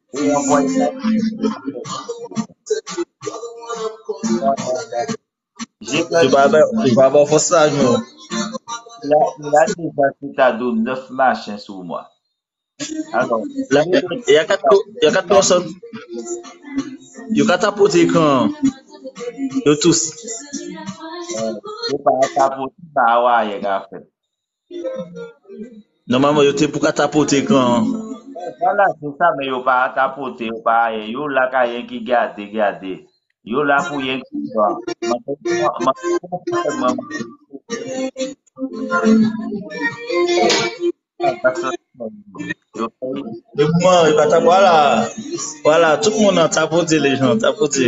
Yon boy set. Yon baba fosaj nou. La di basi ta do 9 machen sou mwa. Anon. Yon kat person. Yon kat apote kan. Yon tous. Yon pa apote ta awa ye gafen. Normalman yon te pou kat apote kan. Wala se sa men yo pa atapote, yo pa ayen, yo la ka yen ki gade, gade. Yo la pou yen ki dwa. Yo mwen, yo pa tapote, wala. Wala, tout moun an tapote le jan, tapote.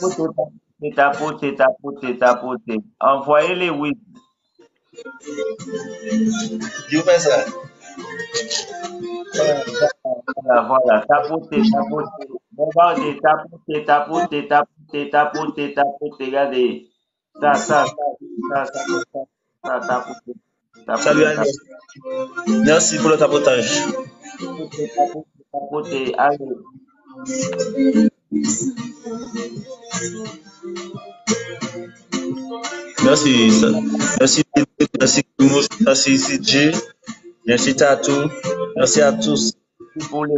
Tapote, tapote, tapote, tapote. Envoye le wid. Yo pe sa. Voilà, voilà, tapoter, tapoter. Regardez, tapoter, tapoter, tapoter, tapoter, tapoter. Regardez. Ça, ça, ça, ça, ça, ça, ça, tapoter. tapoter, Salut Agnès. Merci pour le tapotage. Tapoter. Allez. Merci. Merci, merci, merci CJ. Merci Tatou. Merci à tous. pour les.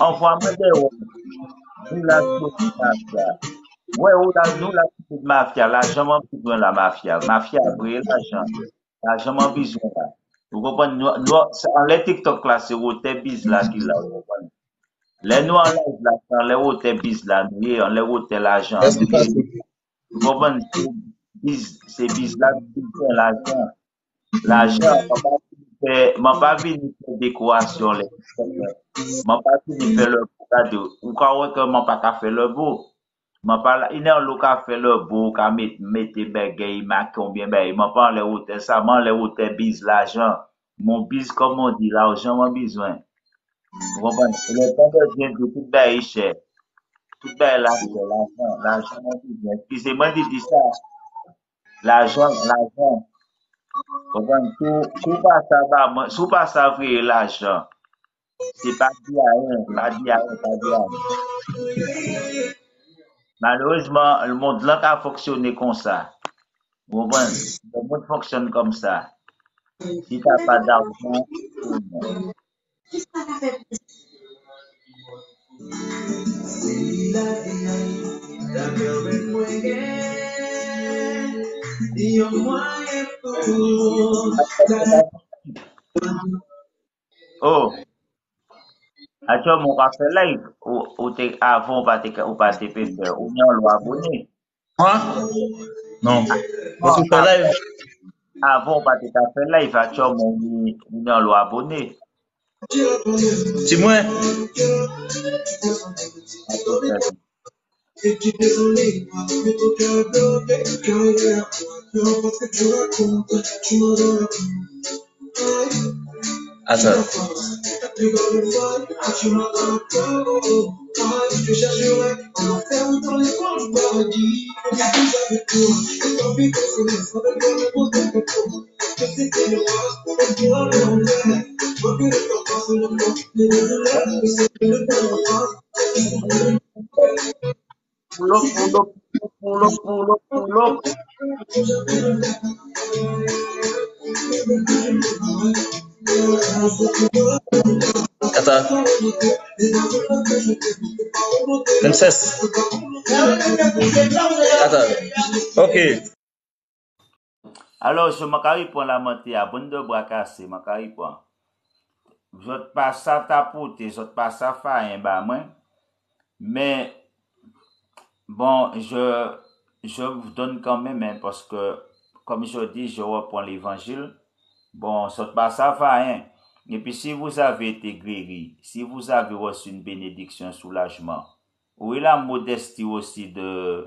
Envoie-moi des ouais. Nous, la mafia. Ouais, ou la, nous, la petite mafia. L'argent, on besoin de la mafia. Mafia, oui, l'argent. L'argent, on besoin là. Vous comprenez? Nous, en les TikTok là, c'est hôtel bis là qui là. vous comprenez? Les nous en live là, en les hôtel bis là, nous, en les hôtel l'argent. Vous comprenez? C'est bis, là l'argent. La jan, man pa vini pou dekorasyon le. Man pa vini pou le pou kade. Ou ka wè ke man pa ka fè le bou. Man pa la, inè an lo ka fè le bou, ka met, mette be gey, ma konbyen be. Man pa an le wote sa, man le wote biz la jan. Mon biz, kom on di, la jan man bizwen. Wopan, le tan de jen, tout be yi chè. Tout be la jan, la jan man bizwen. Pise man di di sa, la jan, la jan. Comprenez? Tout, tout pas ça va, moi- tout pas ça vrai l'argent. C'est pas dit à rien, pas dit à rien, pas dit à rien. Malheureusement, le monde là a fonctionné comme ça. Vous comprenez? Le monde fonctionne comme ça. Si t'as pas d'argent, non. Oh, atyo moun pa se live ou te avon pa te pe se ou nyan lo abone? Ha? Non, moun se pa live. Avon pa te ka fe live atyo moun nyan lo abone? Ti mwen? Atyo moun. Up, pulo, pulo, pulo, pulo, pulo. Kata. Princess. Kata. Ok. Alors, se makari pon la mante a, bon de brakase, makari pon. Jot pa sa tapote, jot pa sa fayen ba mwen, men, bon, je, je vous donne quand même, hein, parce que, comme je dis, je reprends l'évangile. Bon, ça passe ça faire un. Et puis, si vous avez été guéri, si vous avez reçu une bénédiction, soulagement, où est la modestie aussi de,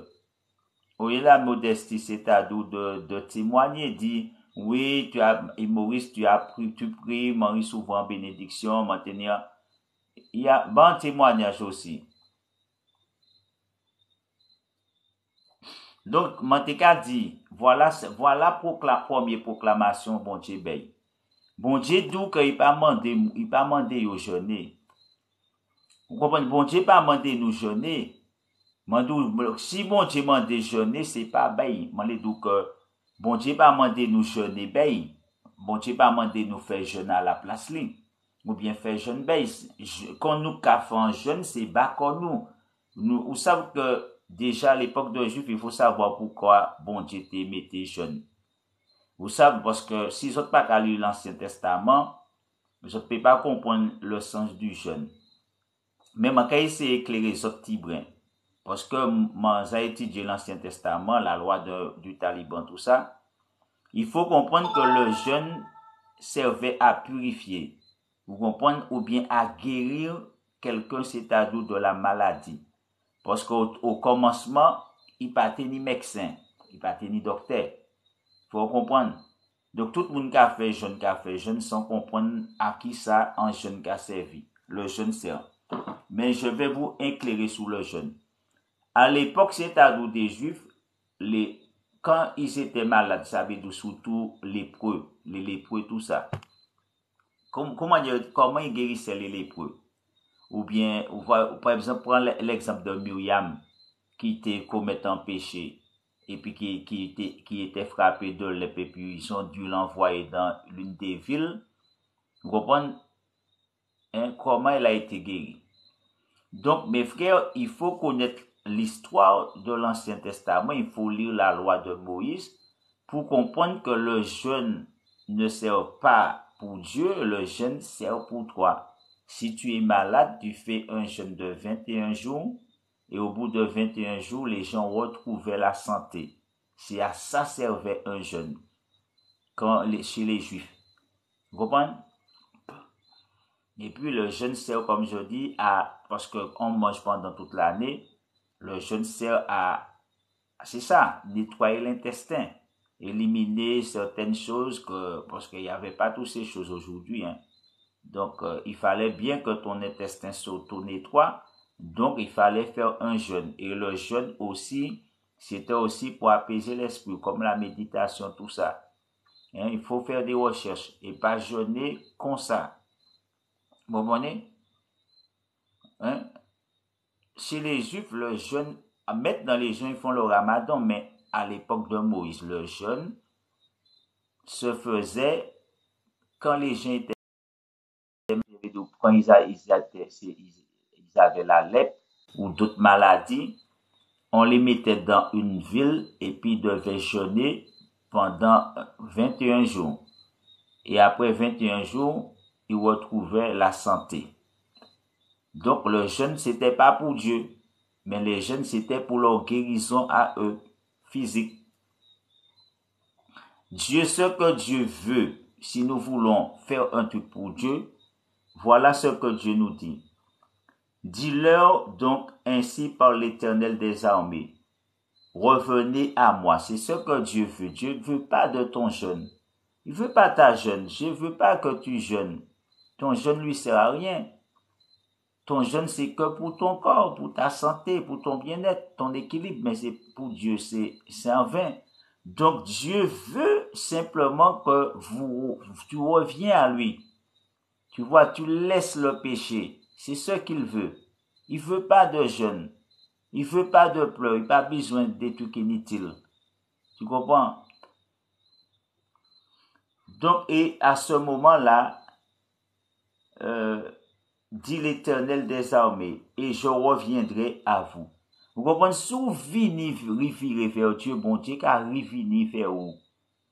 où est la modestie, c'est-à-dire de, de témoigner, dit, oui, tu as, et Maurice, tu as pris, tu pries, Marie souvent bénédiction, maintenant, il y a bon témoignage aussi. Donk, man te ka di, wala, wala prokla, pwomye proklamasyon bon dje bey. Bon dje dou ke yi pa mande, yi pa mande yo jone. Ou kompon, bon dje pa mande nou jone. Mandou, si bon dje mande jone, se pa bey. Man le dou ke, bon dje pa mande nou jone bey. Bon dje pa mande nou fè jone a la plas li. Ou bien fè jone bey. Kon nou ka fè an jone, se bak kon nou. nou. Ou sav ke, déjà à l'époque de Juif, il faut savoir pourquoi bon Dieu te mettait jeûne. Vous savez, parce que si vous n'avez pas qu'à l'Ancien Testament, je ne peux pas comprendre le sens du jeûne. Mais je vais essayer d'éclairer ce petit brin. Parce que j'ai étudié l'Ancien Testament, la loi du taliban, tout ça. Il faut comprendre que le jeûne servait à purifier. Vous comprenez? Ou bien à guérir quelqu'un, c'est-à-dire de la maladie. Poske ou komanseman, i pati ni meksen, i pati ni dokter. Fwa kompran. Dok tout moun ka fe joun ka fe joun san kompran a ki sa an joun ka servi. Le joun se an. Men je ve vou enkleri sou le joun. A l'epok se tadou de juif, le, kan is ete malade, sabe dou soutou lepre, le lepre tout sa. Kom, koman yon gerise le lepre? Ou bien, ou par exemple, prends l'exemple de Myriam, qui était commettant péché, et puis qui, qui, était, qui était frappé de l'épée, puis ils ont dû l'envoyer dans l'une des villes. Vous comprenez? Hein, comment elle a été guérie? Donc, mes frères, il faut connaître l'histoire de l'Ancien Testament, il faut lire la loi de Moïse pour comprendre que le jeûne ne sert pas pour Dieu, le jeûne sert pour toi. Si tu es malade, tu fais un jeûne de 21 jours et au bout de 21 jours, les gens retrouvaient la santé. C'est à ça servait un jeûne quand chez les Juifs. Vous comprenez? Et puis le jeûne sert, comme je dis, à parce qu'on mange pendant toute l'année, le jeûne sert à c'est ça, nettoyer l'intestin, éliminer certaines choses que parce qu'il n'y avait pas toutes ces choses aujourd'hui. Hein. Donc euh, il fallait bien que ton intestin s'auto-nettoie. Donc il fallait faire un jeûne. Et le jeûne aussi, c'était aussi pour apaiser l'esprit, comme la méditation, tout ça. Hein, il faut faire des recherches et pas jeûner comme ça. Vous comprenez? Hein? Chez les Juifs, le jeûne, maintenant les gens ils font le ramadan, mais à l'époque de Moïse, le jeûne se faisait quand les gens étaient ils, ils, ils- ils avaient la lèpre, ou d'autres maladies, on les mettait dans une ville et puis devaient jeûner pendant 21 jours. Et après 21 jours, ils retrouvaient la santé. Donc le jeûne, c'était pas pour Dieu, mais le jeûne, c'était pour leur guérison à eux, physique. Dieu, ce que Dieu veut, si nous voulons faire un truc pour Dieu, voilà ce que Dieu nous dit. Dis-leur donc ainsi par l'Éternel des armées. Revenez à moi. C'est ce que Dieu veut. Dieu ne veut pas de ton jeûne. Il veut pas ta jeûne. Je ne veux pas que tu jeûnes. Ton jeûne lui sert à rien. Ton jeûne, c'est que pour ton corps, pour ta santé, pour ton bien-être, ton équilibre, mais c'est pour Dieu, c'est, c'est en vain. Donc Dieu veut simplement que vous, tu reviens à lui. Tu vois, tu laisses le péché. C'est ce qu'il veut. Il veut pas de jeûne. Il veut pas de pleurs. Il n'a pas besoin de trucs inutiles. Tu comprends? Donc, et à ce moment-là, euh, dit l'Éternel des armées, et je reviendrai à vous. Vous comprenez, si vous venez vers Dieu, bon Dieu, car venir vers vous.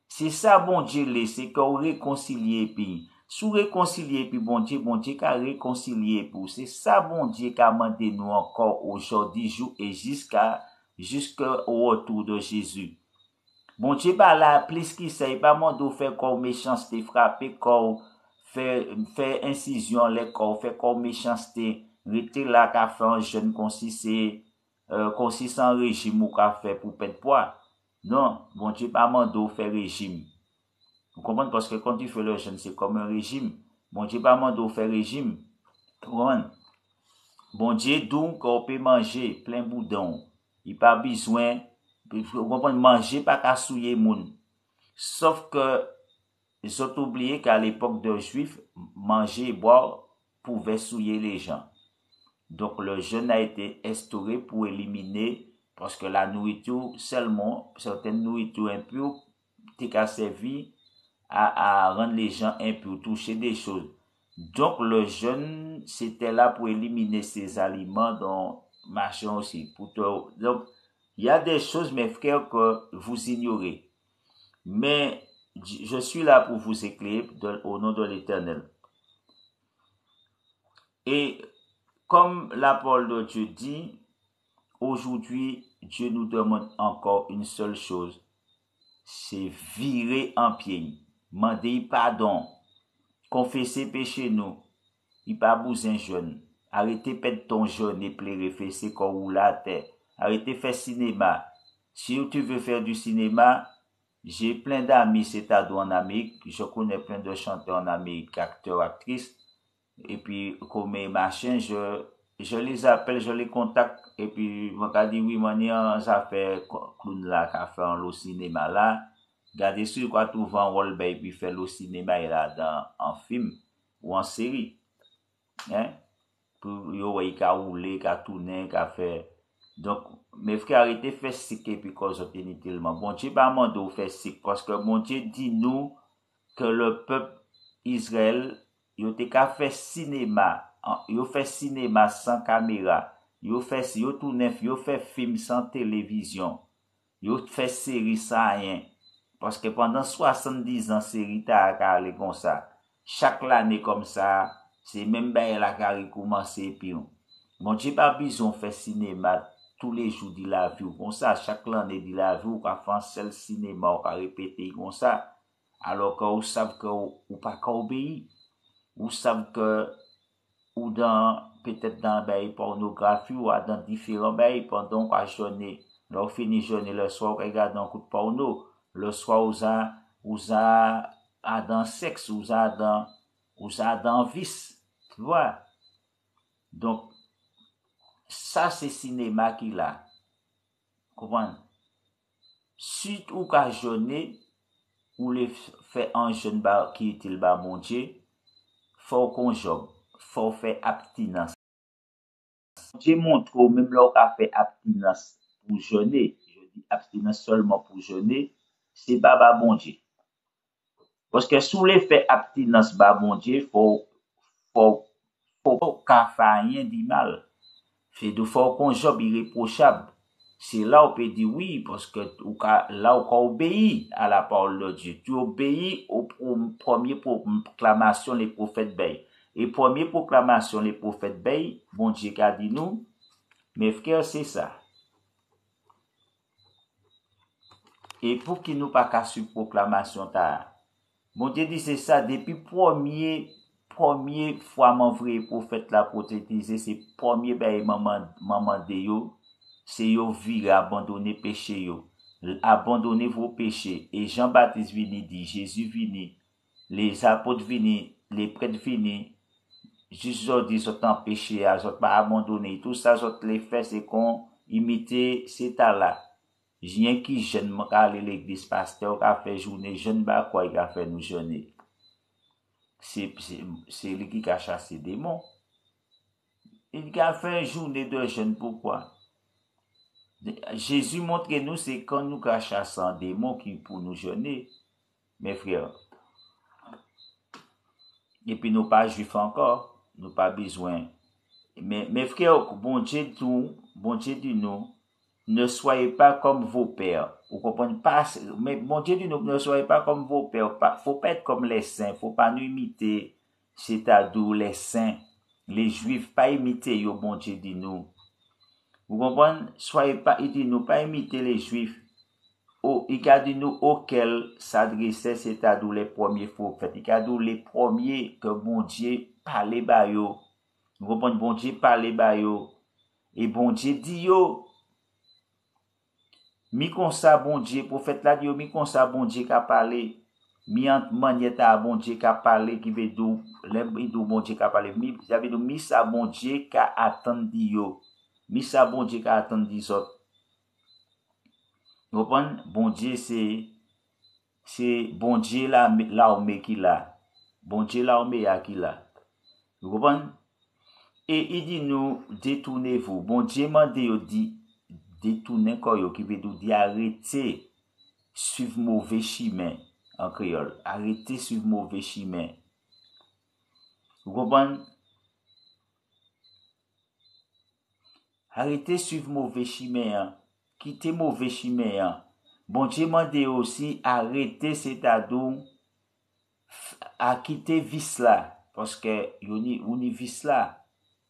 C'est ça, bon Dieu, c'est qu'on réconcilie puis. Sou rekoncilie pi bon diye, bon diye ka rekoncilie pou. Se sa bon diye ka mande nou ankor oujodi, jou e jiska, jiska ou otou de Jezu. Bon diye ba la plis ki se, e ba mando fe kor mechanste, frape kor, fe incisyon le kor, fe kor mechanste, rete la ka fe an jen konsise, euh, konsise an rejim ou ka fe pou pet poa. Non, bon diye ba mando fe rejim. Vous comprenez? Parce que quand tu fais le jeûne, c'est comme un régime. Bon Dieu, pas de faire régime. Bon Dieu, donc, on peut manger plein boudon. Il pas besoin, vous comprenez, manger pas qu'à souiller moun. Sauf que, ils ont oublié qu'à l'époque des Juifs, manger et boire pouvait souiller les gens. Donc le jeûne a été instauré pour éliminer, parce que la nourriture seulement, certaines nourritures impures, qu'à servi à, rendre les gens impurs, toucher des choses. Donc le jeûne, c'était là pour éliminer ces aliments dont marchons aussi. Donc il y a des choses, mes frères, que vous ignorez. Mais je suis là pour vous éclairer au nom de l'Éternel. Et comme la parole de Dieu dit, aujourd'hui, Dieu nous demande encore une seule chose, c'est virer en pied, mande yi padon, konfese peche nou, yi pa bouzen joun, arete pet ton joun e ple refese kon ou la te, arete fe sinema, si ou tu ve fer du sinema, j'ai plein d'amis c'est-à-dire en Amérique, je connais plein de chanteurs en Amérique, acteurs, actrices, et puis comme mes machins, je, je les appelle, je les contacte, et puis je me dis, oui, mon affaires, clown là, qu'a fait en cinéma là, Gade sou kwa touvan wol bay pi fè lo sinema e la dan an film ou an seri. Eh? Pou yo wey ka oule, ka toune, ka fè. Donk, me fke arite fè sike pi kozote ni tilman. Bonche ba mando fè sik. Koske bonche di nou ke le pep Israel yo te ka fè sinema. Yo fè sinema san kamera. Yo fè si yo toune, yo fè film san televizyon. Yo fè seri san ayen. Paske pandan 70 an serita akare kon sa. Chak lane kom sa, se men baye lakare kouman se piyon. Mon che pa bizon fe sinema tou le jou di la vi ou kon sa. Chak lane di la vi ou ka fan sel sinema ou ka repete kon sa. Alors ka ou sav ke ou, ou pa ka obeyi. Ou sav ke ou dan, petet dan baye pornografi ou a dan diferan baye pandan ka jone. Lò fini jone lè so, regade an kout porno. le swa ou za, ou za adan seks, ou za adan, ou za adan vis, tu wè. Donk, sa se sinema ki la. Koupan? Süt ou ka jone, ou le fe anjen ba ki itil ba mounje, fò kon job, fò fe aptinans. Mounje montre ou mèm lò ka fe aptinans pou jone, je di aptinans solman pou jone, se ba ba bondye. Poske sou le fe aptinans ba bondye, fò, fò, fò, fò ka fanyen di mal. Fè do fò kon job ireprochab. Se la ou pe di oui, poske ou ka, la ou ka obeyi a la parol de Diyo. Tu obeyi ou premier proklamasyon le profet bey. E premier proklamasyon le profet bey, bon Diyo ka di nou, me fker se sa. E pou ki nou pa ka su proklamasyon ta. Bon te di se sa, depi promye, promye fwa man vre profet la protetize, se promye baye maman, maman de yo, se yo vire abandone peche yo, abandone vwo peche, e Jean-Baptiste vini di, Jésus vini, les apot vini, les prèd vini, jis zot di zot an peche, a zot pa abandone, tout sa zot le fè se kon imite se ta la. Jyen ki jen man ka ale l'eglis paste ou ka fe jounen, jen ba kwa yi ka fe nou jounen. Se, se, se li ki ka chase demon. Il ka fe jounen de jen poukwa. Jezu montre nou se kan nou ka chase an demon ki pou nou jounen. Men frèr. E pi nou pa juif ankor. Nou pa bezwen. Men frèr, bon dje di nou, bon dje di nou, ne soyez pas comme vos pères. Vous comprenez pas, mais mon Dieu dit, ne soyez pas comme vos pères. Pas, faut pas être comme les saints, faut pas nous imiter. C'est-à-dire les saints, les juifs, pas imiter, yo, mon Dieu dit nous. Vous comprenez? Soyez pas, il dit nous, pas imiter les juifs. Oh, il a dit nous auquel s'adressait, c'est-à-dire les premiers prophètes. Il a dit les premiers que mon Dieu parlait, bah, yo. Vous comprenez? Bon Dieu parlait, bah, yo. Et bon Dieu dit, yo, Mi konsa bon Dje, profet la diyo, mi konsa bon Dje ka pale, mi ant manye ta bon Dje ka pale ki ve do, lem idou bon Dje ka pale, mi, zave do, mi sa bon Dje ka atan diyo, mi sa bon Dje ka atan di zot. Gopon, bon Dje se, se bon Dje la, la ome ki la, bon Dje la ome ya ki la. Gopon, e i di nou, detounevou, bon Dje mande yo di, detounen koyo ki ve dou di arete suiv mouve chimen an kriol. Arete suiv mouve chimen. Ou kompon? Arete suiv mouve chimen an. Kite mouve chimen an. Bon dje mande osi arete se ta dou akite vis la. Paske yoni vis la.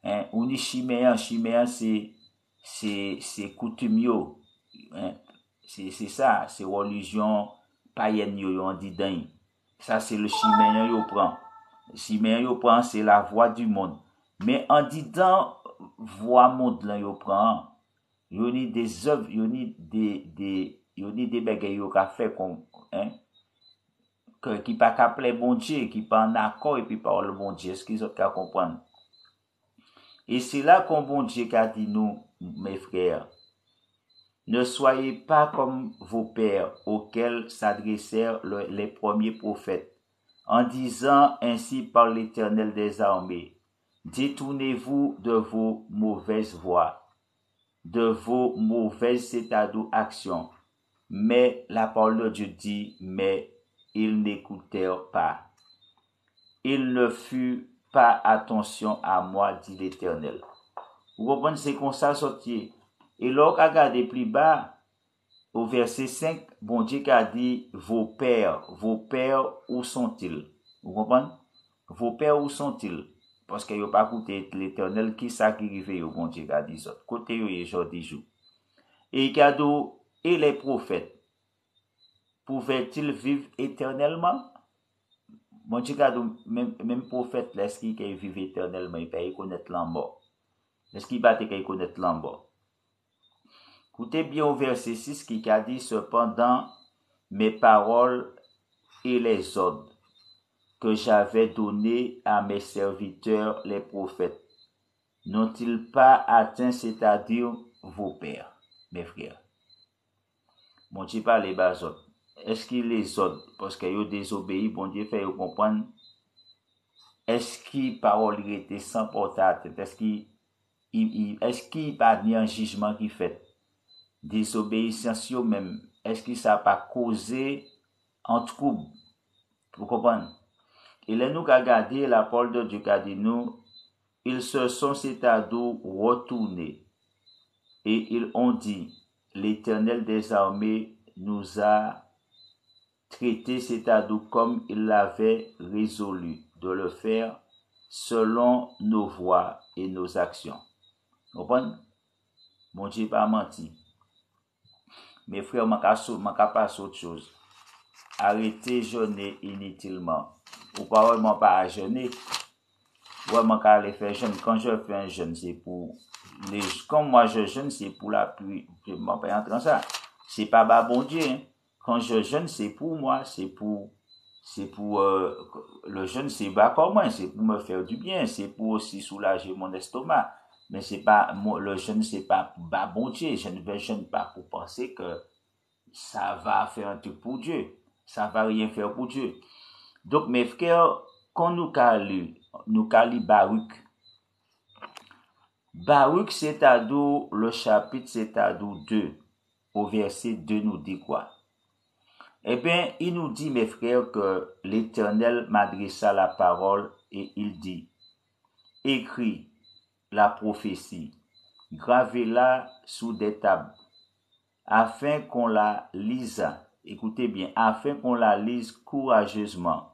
Hein? Oni chimen an. Chimen an se... se koutum yo, se sa, se relisyon payen yo yon di den. Sa se le chimen yo pran. Chimen yo pran, se la vwa du moun. Men an di dan, vwa moun lan yo pran. Yo ni de zov, yo ni de, de, yo ni de begay yo ka fe kon, hein? ki pa ka ple bon Dje, ki pa an akor epi pa ou le bon Dje, eski zot ka kompran. E se la kon bon Dje ka di nou, mes frères, ne soyez pas comme vos pères auxquels s'adressèrent le- les premiers prophètes, en disant ainsi par l'Éternel des armées, détournez-vous de vos mauvaises voies, de vos mauvaises c'est-à-dire actions. Mais la parole de Dieu dit, mais ils n'écoutèrent pas. Il ne fut pas attention à moi, dit l'Éternel. Ou wopon se konsa sotye. E lor ka gade pli ba, ou verse 5, bon di ka di, Vos pèr, vos pèr ou son til. Ou wopon? Vos pèr ou son til. Paske yo pa koute l'Eternel ki sa ki rive yo bon di ka di zot. Kote yo ye jodi jou. E kado, e le profet, pouve-til viv eternelman? Bon di kado, menm profet leski ki vive eternelman, e pa yi konet lan mor. Eski ba te kay konet lan bo. Koute bien ou verse 6 ki ka di, Sependan, me parol e les od ke jave donne a me serviteur le profet. Non til pa aten se ta dir vou per, me frer. Mon ti pa le ba zot. Eski le zot, poske yo dezobeyi, bon di fè yo kompon, eski parol rete san portate, eski il- il- qu'il pas mis un jugement qui fait? désobéissance yo que ça n'a pas causé un trouble? Vous comprenez? Et là, nous avons regardé la parole de Dieu qui a dit nous, ils se sont, c'est-à-dire, retournés. Et ils ont dit, l'Éternel des armées nous a traités, c'est-à-dire comme il l'avait résolu de le faire selon nos voies et nos actions. Gopon? Bon diye pa manti. Me frè, man ka, so, ka pa sot chouz. Arrete jone initilman. Ou pa wè man pa a jone, wè man ka le fè jone. Kan jè fè un jone, se pou... Kan mwen jè jone, se pou la pli... Mwen pa yantran sa. Se pa ba bon diye. Kan jè jone, se pou mwen, se pou... c'est pour euh, le jeûne, c'est bas comme moi, c'est pour me faire du bien, c'est pour aussi soulager mon estomac, Mais c'est pas, moi, le jeûne, c'est pas bas bon Dieu. Je ne vais jeûne pas pour penser que ça va faire un truc pour Dieu. Ça va rien faire pour Dieu. Donc, mes frères, quand nous calons, nous calons Baruch, Baruch, c'est à dire le chapitre, c'est à dire 2, au verset 2 nous dit quoi? Eh bien, il nous dit, mes frères, que l'Éternel m'adressa la parole et il dit, écris la prophétie, gravez-la sous des tables, afin qu'on la lise, écoutez bien, afin qu'on la lise courageusement,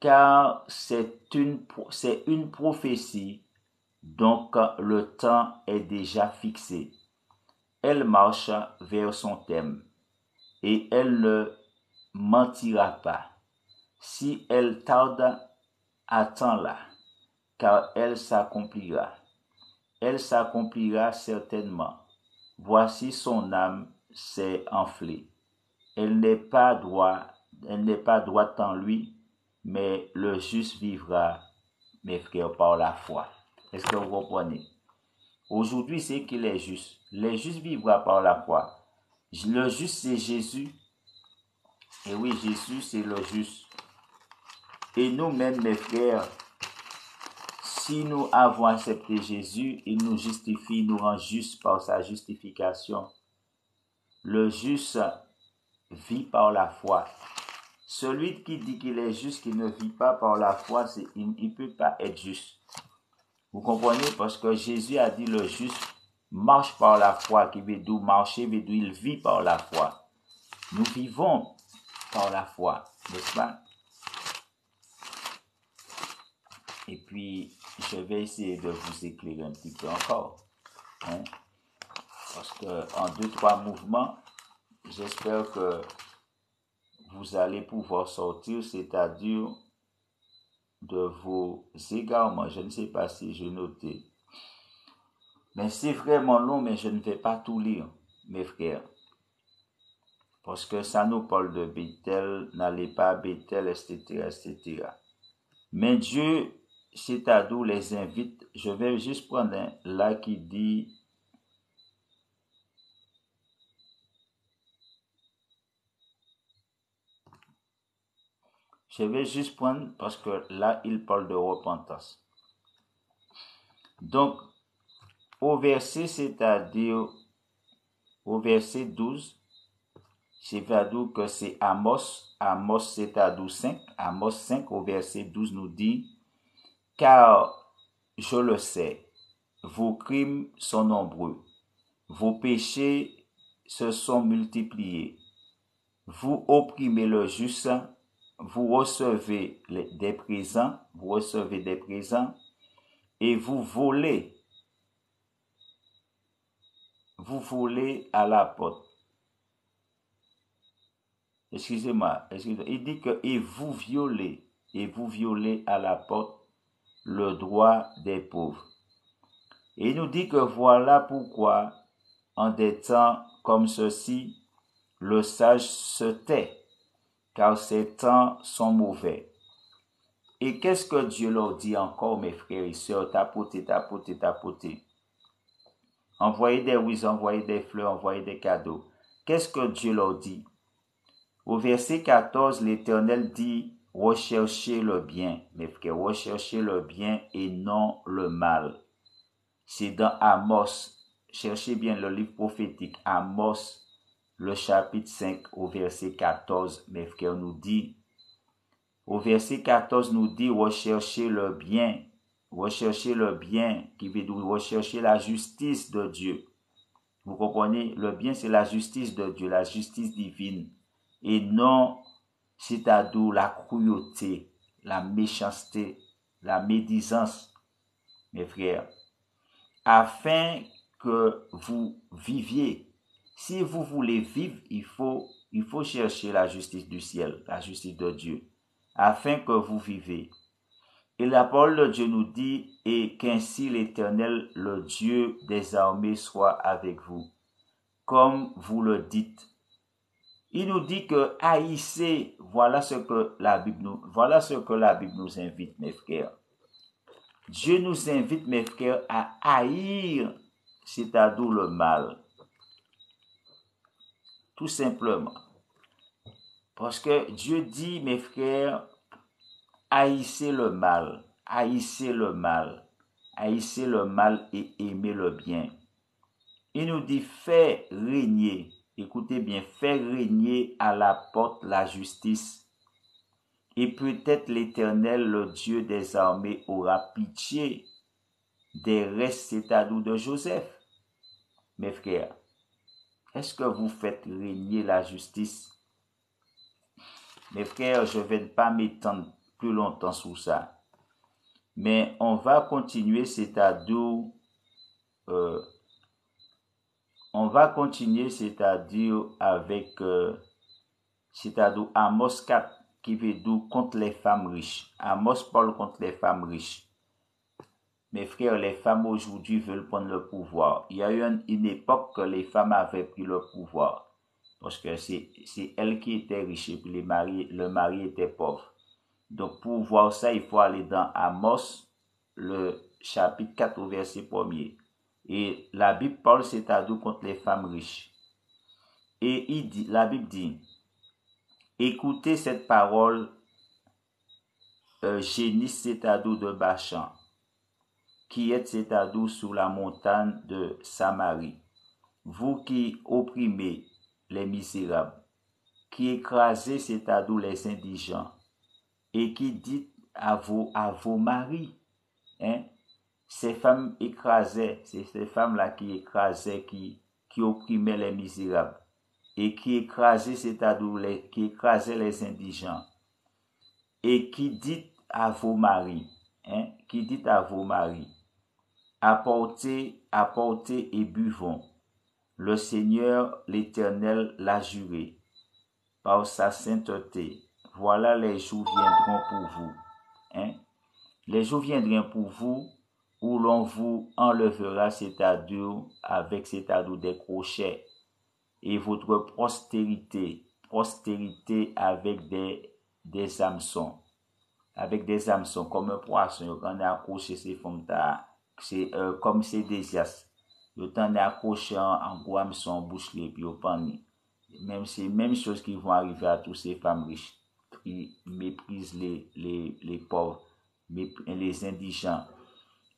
car c'est une, c'est une prophétie, donc le temps est déjà fixé. Elle marche vers son thème et elle ne mentira pas. Si elle tarde, attends-la, car elle s'accomplira. Elle s'accomplira certainement. Voici son âme s'est enflée. Elle n'est pas droit, elle n'est pas droite en lui, mais le juste vivra, mes frères, par la foi. Est-ce que vous comprenez? Aujourd'hui, c'est qu'il est juste. Le juste vivra par la foi. Le juste, c'est Jésus. Et oui, Jésus, c'est le juste. Et nous-mêmes, mes frères, si nous avons accepté Jésus, il nous justifie, nous rend juste par sa justification. Le juste vit par la foi. Celui qui dit qu'il est juste, qui ne vit pas par la foi, il ne peut pas être juste. Vous comprenez? Parce que Jésus a dit le juste marche par la foi, qui veut dire marcher, veut dire il vit par la foi. Nous vivons par la foi, n'est-ce pas? Et puis, je vais essayer de vous éclairer un petit peu encore. Hein? Parce que en deux, trois mouvements, j'espère que vous allez pouvoir sortir, c'est-à-dire de vos égarements. Je ne sais pas si j'ai noté mais c'est vraiment long, mais je ne vais pas tout lire, mes frères. Parce que ça nous parle de Bethel, n'allez pas à Bethel, etc., etc. Mais Dieu, c'est à nous les invite. Je vais juste prendre un là qui dit Je vais juste prendre parce que là, il parle de repentance. Donc, au verset, c'est-à-dire au verset 12, c'est-à-dire que c'est Amos, Amos c'est-à-dire 5, Amos 5 au verset 12 nous dit, car je le sais, vos crimes sont nombreux, vos péchés se sont multipliés, vous opprimez le juste, vous recevez des présents, vous recevez des présents, et vous volez. Vous volez à la porte. Excusez-moi, excusez il dit que et vous violez, et vous violez à la porte le droit des pauvres. Et il nous dit que voilà pourquoi, en des temps comme ceci, le sage se tait, car ces temps sont mauvais. Et qu'est-ce que Dieu leur dit encore, mes frères et sœurs, tapoter, tapoter, tapoter envoyer des oui, envoyer des fleurs, envoyer des cadeaux. Qu'est-ce que Dieu leur dit? Au verset 14, l'Éternel dit, recherchez le bien, mes frères, recherchez le bien et non le mal. C'est dans Amos, cherchez bien le livre prophétique, Amos, le chapitre 5, au verset 14, mes frères, nous dit, au verset 14 nous dit, recherchez le bien rechercher le bien, qui veut dire rechercher la justice de Dieu. Vous comprenez? Le bien, c'est la justice de Dieu, la justice divine. Et non, c'est-à-dire la cruauté, la méchanceté, la médisance, mes frères. Afin que vous viviez. Si vous voulez vivre, il faut, il faut chercher la justice du ciel, la justice de Dieu, afin que vous vivez. Et la parole de Dieu nous dit, et qu'ainsi l'Éternel, le Dieu des armées, soit avec vous, comme vous le dites. Il nous dit que haïssez, voilà ce que la Bible nous, voilà ce que la Bible nous invite, mes frères. Dieu nous invite, mes frères, à haïr, c'est-à-dire le mal. Tout simplement. Parce que Dieu dit, mes frères, haïssez le mal, haïssez le mal, haïssez le mal et aimez le bien. Il nous dit, fais régner, écoutez bien, fais régner à la porte la justice. Et peut-être l'Éternel, le Dieu des armées, aura pitié des restes, c'est-à-dire de Joseph. Mes frères, est-ce que vous faites régner la justice? Mes frères, je ne vais pas m'étendre plus longtemps sur ça. Mais on va continuer, c'est-à-dire, euh, on va continuer, c'est-à-dire avec, euh, c'est-à-dire Amos 4, qui veut dire contre les femmes riches. Amos parle contre les femmes riches. Mes frères, les femmes aujourd'hui veulent prendre le pouvoir. Il y a eu une, époque que les femmes avaient pris le pouvoir. Parce que c'est elles qui étaient riches et puis le mari était pauvre. Donc pour voir ça, il faut aller dans Amos, le chapitre 4 au verset 1er. Et la Bible parle, c'est-à-dire contre les femmes riches. Et il dit, la Bible dit, écoutez cette parole, euh, génie, c'est-à-dire de Bachan, qui êtes, c'est-à-dire sous la montagne de Samarie. Vous qui opprimez les misérables, qui écrasez, c'est-à-dire les indigents, et qui dites à vos, à vos maris, hein, ces femmes écrasaient, c'est ces femmes-là qui écrasaient, qui, qui opprimaient les misérables, et qui écrasaient, les, qui écrasaient les indigents, et qui dites à vos maris, hein, qui dites à vos maris, apportez, apportez et buvons. Le Seigneur l'Éternel l'a juré par sa sainteté. Voilà les jours viendront pour vous. Hein? Les jours viendront pour vous où l'on vous enlèvera cet adour avec cet adour des crochets et votre postérité, postérité avec des, des hameçons, avec des hameçons, comme un poisson, quand on a accroché ces formes c'est euh, comme c'est des as, on a accroché en gros hameçon, bouche les puis au panier. Même c'est même chose qui vont arriver à toutes ces femmes riches qui méprisent les, les, les pauvres, les indigents,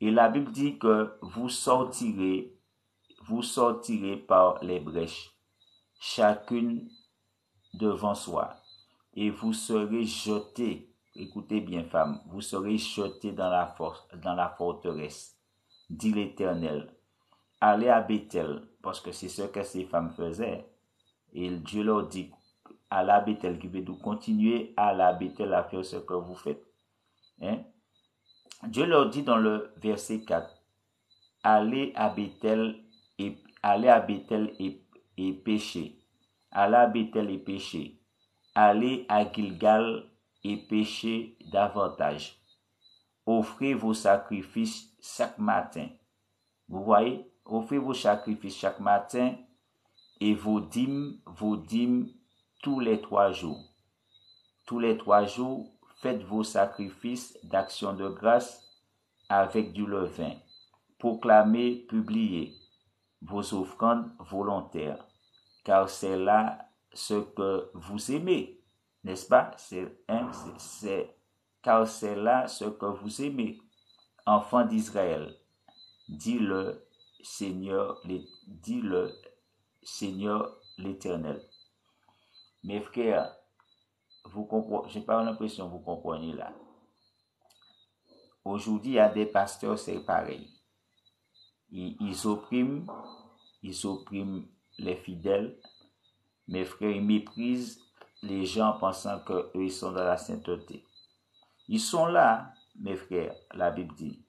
Et la Bible dit que vous sortirez, vous sortirez par les brèches, chacune devant soi, et vous serez jetés, écoutez bien femme, vous serez jetés dans la, for- dans la forteresse, dit l'Éternel. Allez à Bethel, parce que c'est ce que ces femmes faisaient. Et Dieu leur dit, à Bethel, qui veut continuer à la Bethel à faire ce que vous faites. Hein? Dieu leur dit dans le verset 4, allez à Bethel et allez à Bethel et, péchez. Allez à Bethel et péchez. Allez à Gilgal et péchez davantage. Offrez vos sacrifices chaque matin. Vous voyez, offrez vos sacrifices chaque matin et vos dîmes, vos dîmes tous les trois jours. Tous les trois jours, faites vos sacrifices d'action de grâce avec du levain. Proclamez, publiez vos offrandes volontaires, car c'est là ce que vous aimez, n'est-ce pas? C'est, car c'est là ce que vous aimez, enfants d'Israël, dit le Seigneur, dit le Seigneur l'Éternel. Mes frères, vous comprenez, pas l'impression que vous comprenez là. aujourd'hui, il y a des pasteurs, c'est pareil. Ils, ils oppriment, ils oppriment les fidèles. Mes frères, ils méprisent les gens pensant qu'eux, ils sont dans la sainteté. Ils sont là, mes frères, la Bible dit.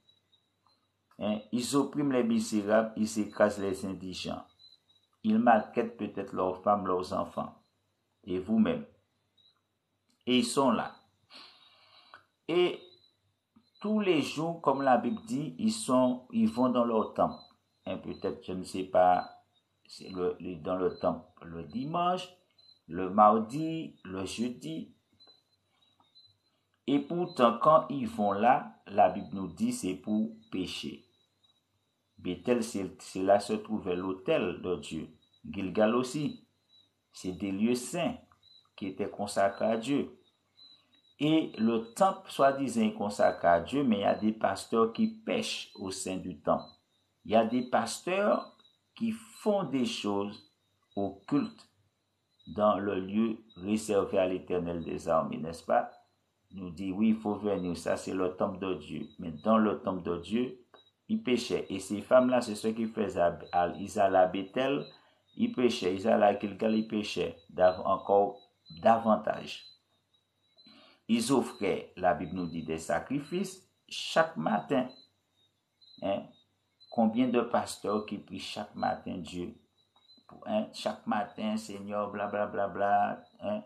Hein, Ils oppriment les misérables, ils écrasent les indigents. Ils maltraitent peut-être leurs femmes, leurs enfants, et vous-même. Et ils sont là. Et tous les jours, comme la Bible dit, ils sont, ils vont dans leur temple. Hein, peut-être, je ne sais pas, c'est le, dans le temple le dimanche, le mardi, le jeudi. Et pourtant, quand ils vont là, la Bible nous dit c'est pour pécher. Bethel, c'est là se trouvait l'autel de Dieu. Gilgal aussi. C'est des lieux saints qui étaient consacrés à Dieu. Et le temple, soi-disant, consacré à Dieu, mais il y a des pasteurs qui pêchent au sein du temple. Il y a des pasteurs qui font des choses occultes dans le lieu réservé à l'éternel des armées, n'est-ce pas? Nous dit, oui, il faut venir, ça c'est le temple de Dieu. Mais dans le temple de Dieu, ils péchaient. Et ces femmes-là, c'est ce qu'ils faisaient. Ils allaient à Bethel, ils péchaient. Ils allaient à Gilgal, ils péchaient. Encore davantage. Ils offraient, la Bible nous dit, des sacrifices chaque matin. Hein? Combien de pasteurs qui prient chaque matin Dieu? Chaque matin, Seigneur, blablabla. Bla, bla, bla, hein?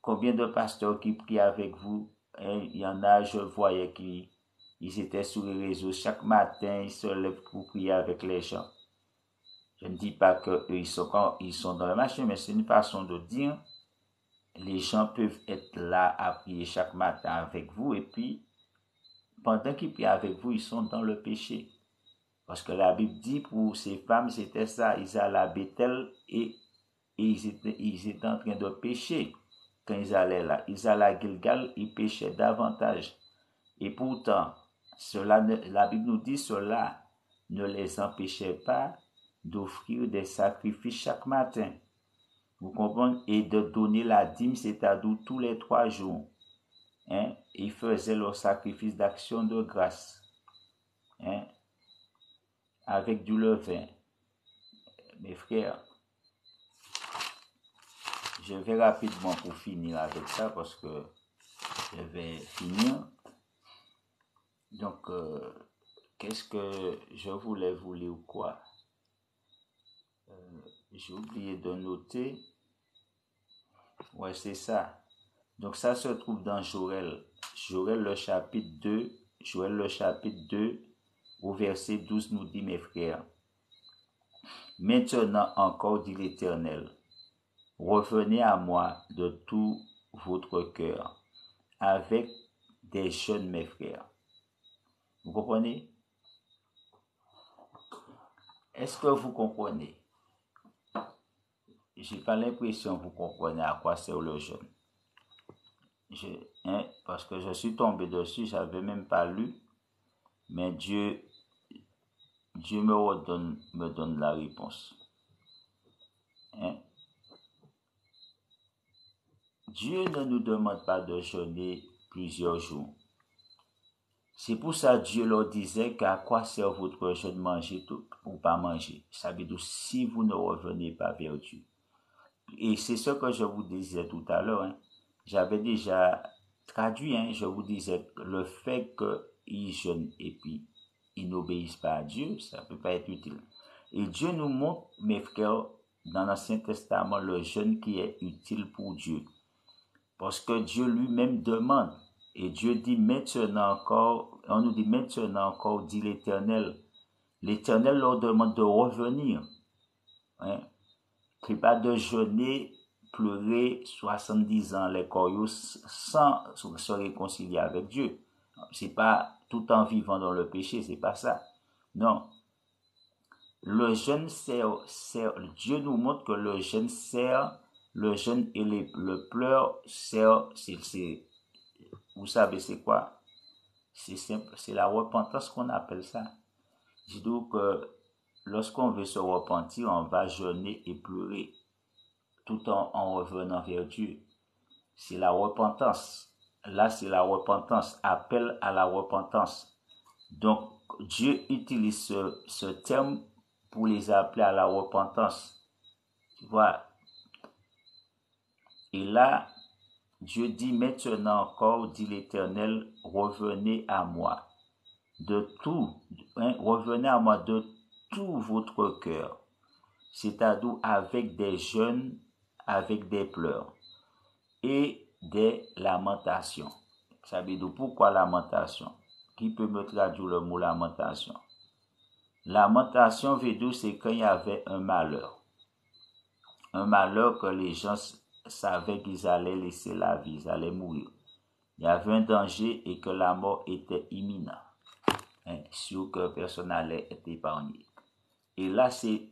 Combien de pasteurs qui prient avec vous? Hein? Il y en a, je voyais qui ils étaient sur les réseaux. Chaque matin, ils se lèvent pour prier avec les gens. Je ne dis pas que eux, ils sont, ils sont dans le marché, mais c'est une façon de dire les gens peuvent être là à prier chaque matin avec vous et puis pendant qu'ils prient avec vous, ils sont dans le péché. Parce que la Bible dit pour ces femmes, c'était ça, ils allaient à Bethel et, ils, étaient, ils étaient en train de pécher quand ils allaient là. Ils allaient à Gilgal, ils péchaient davantage. Et pourtant, cela la Bible nous dit cela ne les empêchait pas d'offrir des sacrifices chaque matin. Vous comprenez? Et de donner la dîme, c'est-à-dire tous les trois jours. Hein? Ils faisaient leur sacrifice d'action de grâce. Hein? Avec du levain. Mes frères, je vais rapidement pour finir avec ça parce que je vais finir. Donc, euh, qu'est-ce que je voulais vous lire ou quoi? J'ai oublié de noter. Ouais, c'est ça. Donc ça se trouve dans Joël. Joël le chapitre 2. Joël le chapitre 2 au verset 12 nous dit mes frères. Maintenant encore dit l'Éternel. Revenez à moi de tout votre cœur avec des jeunes mes frères. Vous comprenez? Est-ce que vous comprenez? J'ai pas l'impression que vous comprenez à quoi sert le jeûne. Je, hein, parce que je suis tombé dessus, j'avais même pas lu, mais Dieu, Dieu me redonne, me donne la réponse. Hein? Dieu ne nous demande pas de jeûner plusieurs jours. C'est pour ça que Dieu leur disait qu'à quoi sert votre jeûne? Manger tout, ou pas manger. Ça veut dire si vous ne revenez pas vers Dieu. Et c'est ce que je vous disais tout à l'heure. Hein. J'avais déjà traduit, hein, je vous disais le fait qu'ils jeûnent et puis ils n'obéissent pas à Dieu, ça peut pas être utile. Et Dieu nous montre, mes frères, dans l'Ancien Testament, le jeûne qui est utile pour Dieu. Parce que Dieu lui-même demande. Et Dieu dit maintenant encore, on nous dit maintenant encore, dit l'Éternel. L'Éternel leur demande de revenir. Hein? C'est pas de jeûner, pleurer 70 ans les coyaux sans se réconcilier avec Dieu. C'est pas tout en vivant dans le péché, c'est pas ça. Non. Le jeûne sert, Dieu nous montre que le jeûne sert, le jeûne et le pleur sert, vous savez c'est quoi? C'est c'est la repentance qu'on appelle ça. Je dis que lorsqu'on veut se repentir, on va jeûner et pleurer tout en, en revenant vers Dieu. C'est la repentance. Là, c'est la repentance, appel à la repentance. Donc, Dieu utilise ce, terme pour les appeler à la repentance. Tu vois? Et là, Dieu dit maintenant encore, dit l'Éternel, revenez à moi de tout, hein, revenez à moi de tout votre cœur, c'est-à-dire avec des jeûnes, avec des pleurs et des lamentations. Ça veut pourquoi lamentation? Qui peut me traduire le mot lamentation? Lamentation veut dire c'est quand il y avait un malheur. Un malheur que les gens savaient qu'ils allaient laisser la vie, ils allaient mourir. Il y avait un danger et que la mort était imminente. Hein, sûr que personne n'allait être épargné. Et là, c'est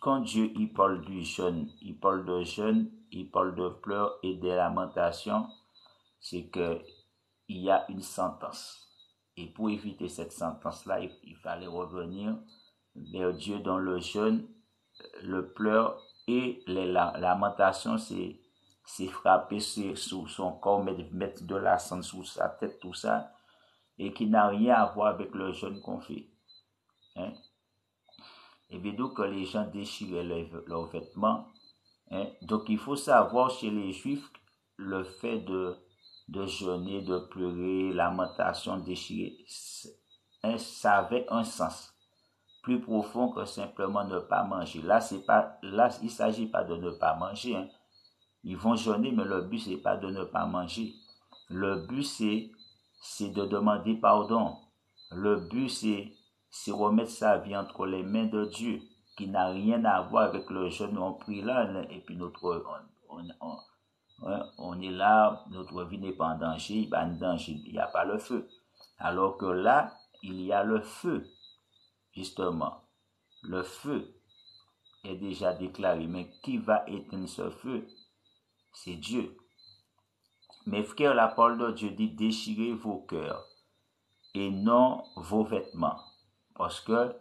quand Dieu il parle du jeûne, il parle de jeûne, il parle de pleurs et de lamentations, c'est que il y a une sentence. Et pour éviter cette sentence-là, il, fallait revenir vers Dieu dans le jeûne, le pleur et les lamentations, c'est c'est frapper sur, son corps, mettre, de la sang sur sa tête, tout ça, et qui n'a rien à voir avec le jeûne qu'on fait. Hein? Et bien donc les gens déchiraient leurs, vêtements. Hein? Donc il faut savoir chez les Juifs le fait de, de jeûner, de pleurer, lamentation, déchirer, hein, ça avait un sens plus profond que simplement ne pas manger. Là, c'est pas, là, il s'agit pas de ne pas manger. Hein. Ils vont jeûner, mais le but c'est pas de ne pas manger. Le but c'est, c'est de demander pardon. Le but c'est, c'est remettre sa vie entre les mains de Dieu, qui n'a rien à voir avec le jeûne. On prie là, et puis notre, on, on, on est là, notre vie n'est pas en danger, il n'y a pas le feu. Alors que là, il y a le feu, justement. Le feu est déjà déclaré, mais qui va éteindre ce feu? C'est Dieu. Mes frères, la parole de Dieu dit déchirez vos cœurs et non vos vêtements. Parce que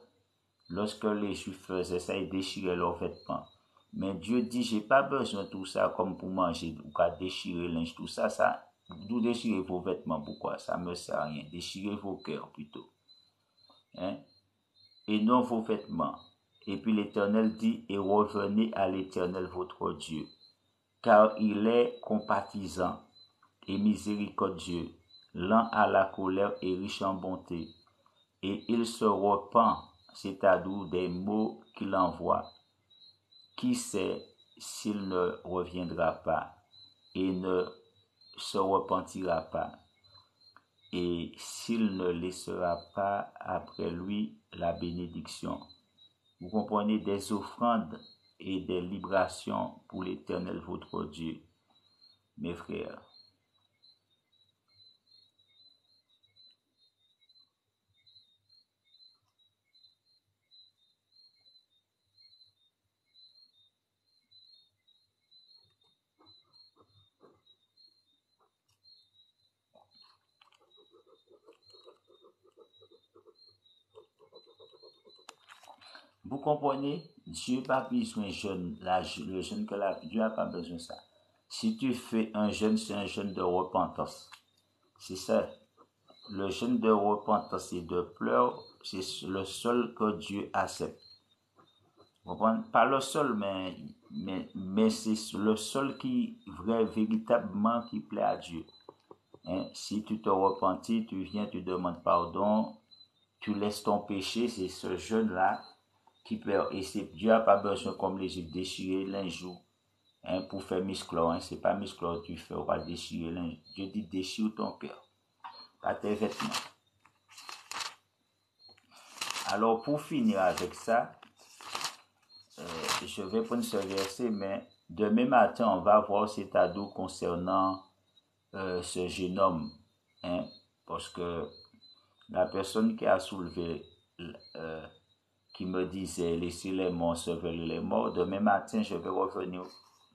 lorsque les Juifs faisaient ça, ils déchiraient leurs vêtements. Mais Dieu dit, j'ai pas besoin de tout ça comme pour manger ou qu'à déchirer linge, tout ça, ça, vous déchirez vos vêtements, pourquoi? Ça me sert à rien. Déchirez vos cœurs plutôt. Hein? Et non vos vêtements. Et puis l'Éternel dit, et revenez à l'Éternel votre Dieu, car il est compatissant et miséricordieux, lent à la colère et riche en bonté, et il se repent, c'est-à-dire des mots qu'il envoie qui sait s'il ne reviendra pas et ne se repentira pas, et s'il ne laissera pas après lui la bénédiction? Vous comprenez des offrandes et des librations pour l'Éternel votre Dieu, mes frères. Vous comprenez Dieu n'a pas besoin de jeûne, le jeûne que Dieu n'a pas besoin de ça. Si tu fais un jeûne, c'est un jeûne de repentance. C'est ça. Le jeûne de repentance et de pleurs, c'est le seul que Dieu accepte. Vous comprenez? Pas le seul, mais, mais, mais c'est le seul qui, vrai, véritablement, qui plaît à Dieu. Hein? Si tu te repentis, tu viens, tu demandes pardon, tu laisses ton péché, c'est ce jeûne-là qui et c'est, Dieu n'a pas besoin comme les Juifs déchirer l'injou, hein, pour faire misclore, hein, c'est pas misclore tu fais, on va déchirer. Dieu dit déchire ton cœur, pas tes vêtements. Alors, pour finir avec ça, euh, je vais prendre ce verset, mais demain matin, on va voir cet ado concernant euh, ce jeune homme, hein, parce que la personne qui a soulevé euh, qui me disait laissez les morts sauver les morts. Demain matin, je vais revenir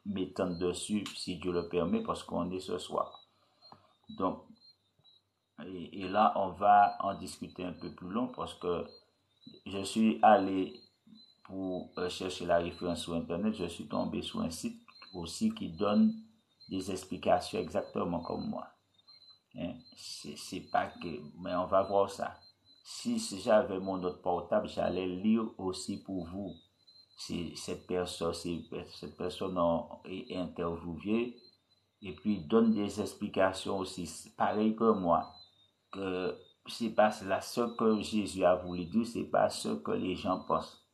m'étendre dessus si Dieu le permet parce qu'on est ce soir. Donc, et, là, on va en discuter un peu plus long parce que je suis allé pour euh, chercher la référence sur Internet. Je suis tombé sur un site aussi qui donne des explications exactement comme moi. Hein? C'est pas que, mais on va voir ça. Si, j'avais mon autre portable, j'allais lire aussi pour vous. Si cette personne, si cette personne est interviewée, et puis donne des explications aussi, pareil que moi, que c'est pas là ce que Jésus a voulu dire, c'est pas ce que les gens pensent.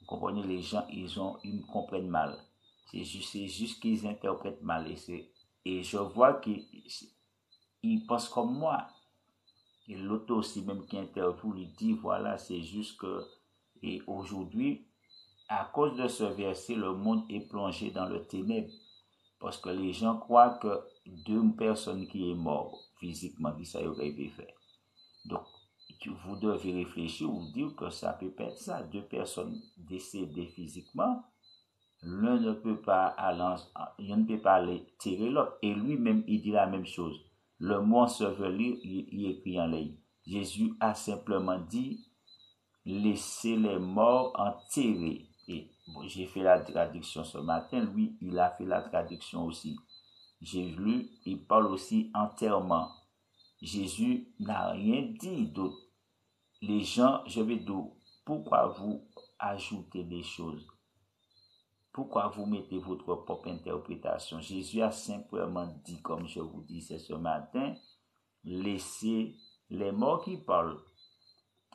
Vous comprenez, les gens, ils ont, ils me comprennent mal. C'est juste, juste qu'ils interprètent mal et et je vois qu'ils, ils pensent comme moi. Et l'autre aussi, même qui interviewe, lui dit, voilà, c'est juste que, et aujourd'hui, à cause de ce verset, le monde est plongé dans le ténèbre. Parce que les gens croient que deux personnes qui est mort physiquement, ça aurait été fait. Donc, vous devez réfléchir ou dire que ça peut être ça. Deux personnes décédées physiquement, l'un ne peut pas aller, il ne peut pas aller tirer l'autre. Et lui-même, il dit la même chose. Le mot enseveli, il, il écrit en ligne. Jésus a simplement dit, laissez les morts enterrer. Et j'ai fait la traduction ce matin. Lui, il a fait la traduction aussi. J'ai lu, il parle aussi enterrement. Jésus n'a rien dit d'autre. Les gens, je vais dire, pourquoi vous ajoutez des choses? Pourquoi vous mettez votre propre interprétation? Jésus a simplement dit, comme je vous disais ce matin, laissez les morts qui parlent.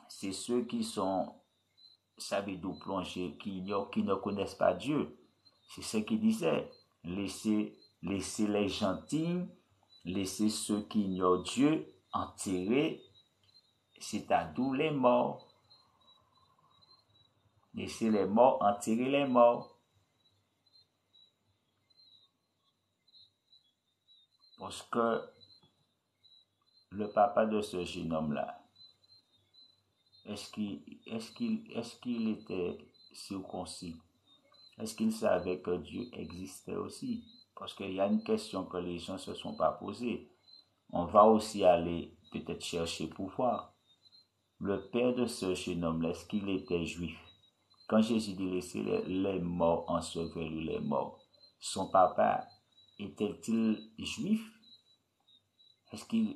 C'est ceux qui sont d'où plonger, qui, qui ne connaissent pas Dieu. C'est ce qu'il disait. Laissez, laissez les gentils, laissez ceux qui ignorent Dieu enterrer, c'est à d'où les morts. Laissez les morts enterrer les morts. Parce que le papa de ce jeune homme-là, est-ce qu'il est qu'il est circoncis? Est-ce qu'il savait que Dieu existait aussi? Parce qu'il y a une question que les gens ne se sont pas posées. On va aussi aller peut-être chercher pour voir. Le père de ce jeune homme, est-ce qu'il était juif? Quand Jésus dit laisser les, les morts ensevelir les morts, son papa était-il juif? Est-ce qu'il,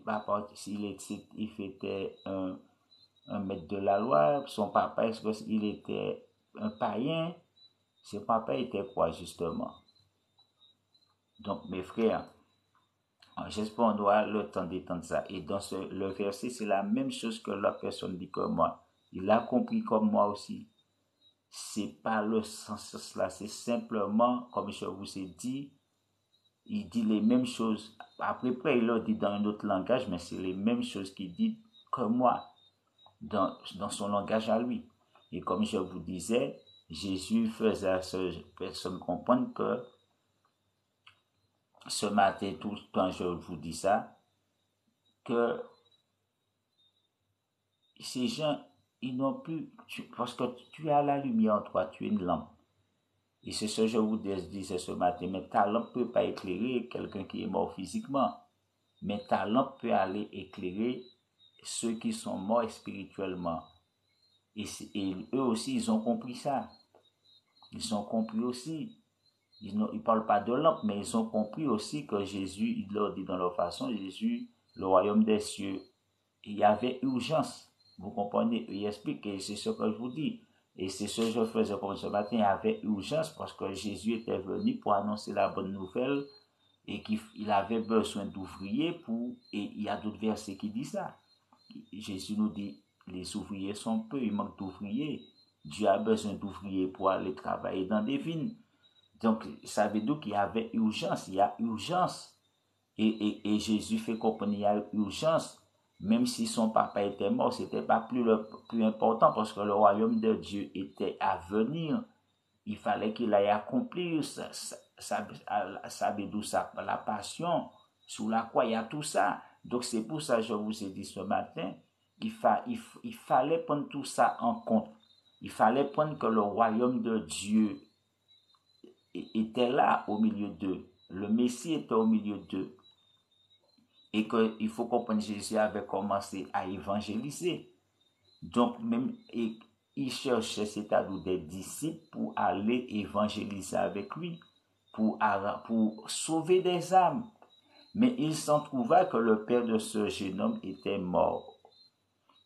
était, il était un un maître de la loi, son papa, est-ce qu'il était un païen? Son papa était quoi justement? Donc mes frères, j'espère qu'on doit le temps d'étendre ça. Et dans ce, le verset, c'est la même chose que la personne dit que moi. Il a compris comme moi aussi. C'est pas le sens là, c'est simplement, comme je vous ai dit, il dit les mêmes choses. Après, après il l'a dit dans un autre langage, mais c'est les mêmes choses qu'il dit que moi dans, dans son langage à lui. Et comme je vous disais, Jésus faisait à ce personne comprendre que ce matin, tout quand je vous dis ça, que ces gens, ils n'ont plus, parce que tu as la lumière en toi, tu es une lampe. Et c'est ce que je vous disais ce matin, mais ta lampe ne peut pas éclairer quelqu'un qui est mort physiquement. Mais ta lampe peut aller éclairer ceux qui sont morts spirituellement. Et, eux aussi, ils ont compris ça. Ils ont compris aussi. Ils ne parlent pas de lampe, mais ils ont compris aussi que Jésus, il leur dit dans leur façon, Jésus, le royaume des cieux, il y avait urgence. Vous comprenez? Il explique, et c'est ce que je vous dis. Et c'est ce que je faisais comme ce matin, avait urgence parce que Jésus était venu pour annoncer la bonne nouvelle et qu'il avait besoin d'ouvriers pour, et il y a d'autres versets qui disent ça. Jésus nous dit, les ouvriers sont peu, il manque d'ouvriers. Dieu a besoin d'ouvriers pour aller travailler dans des vignes. Donc, ça veut dire qu'il y avait urgence, il y a urgence. Et, et, Jésus fait comprendre qu'il y a urgence. Même si son papa était mort, c'était pas plus, le, plus important parce que le royaume de Dieu était à venir. Il fallait qu'il aille accomplir sa, sa, sa, la passion sous la croix. Il y a tout ça. Donc c'est pour ça que je vous ai dit ce matin, il, il, fallait prendre tout ça en compte. Il fallait prendre que le royaume de Dieu était là au milieu d'eux. Le Messie était au milieu d'eux. Et qu'il faut comprendre que Jésus avait commencé à évangéliser. Donc même, il cherchait, c'est-à-dire des disciples pour aller évangéliser avec lui, pour, pour sauver des âmes. Mais il s'en trouva que le père de ce jeune homme était mort.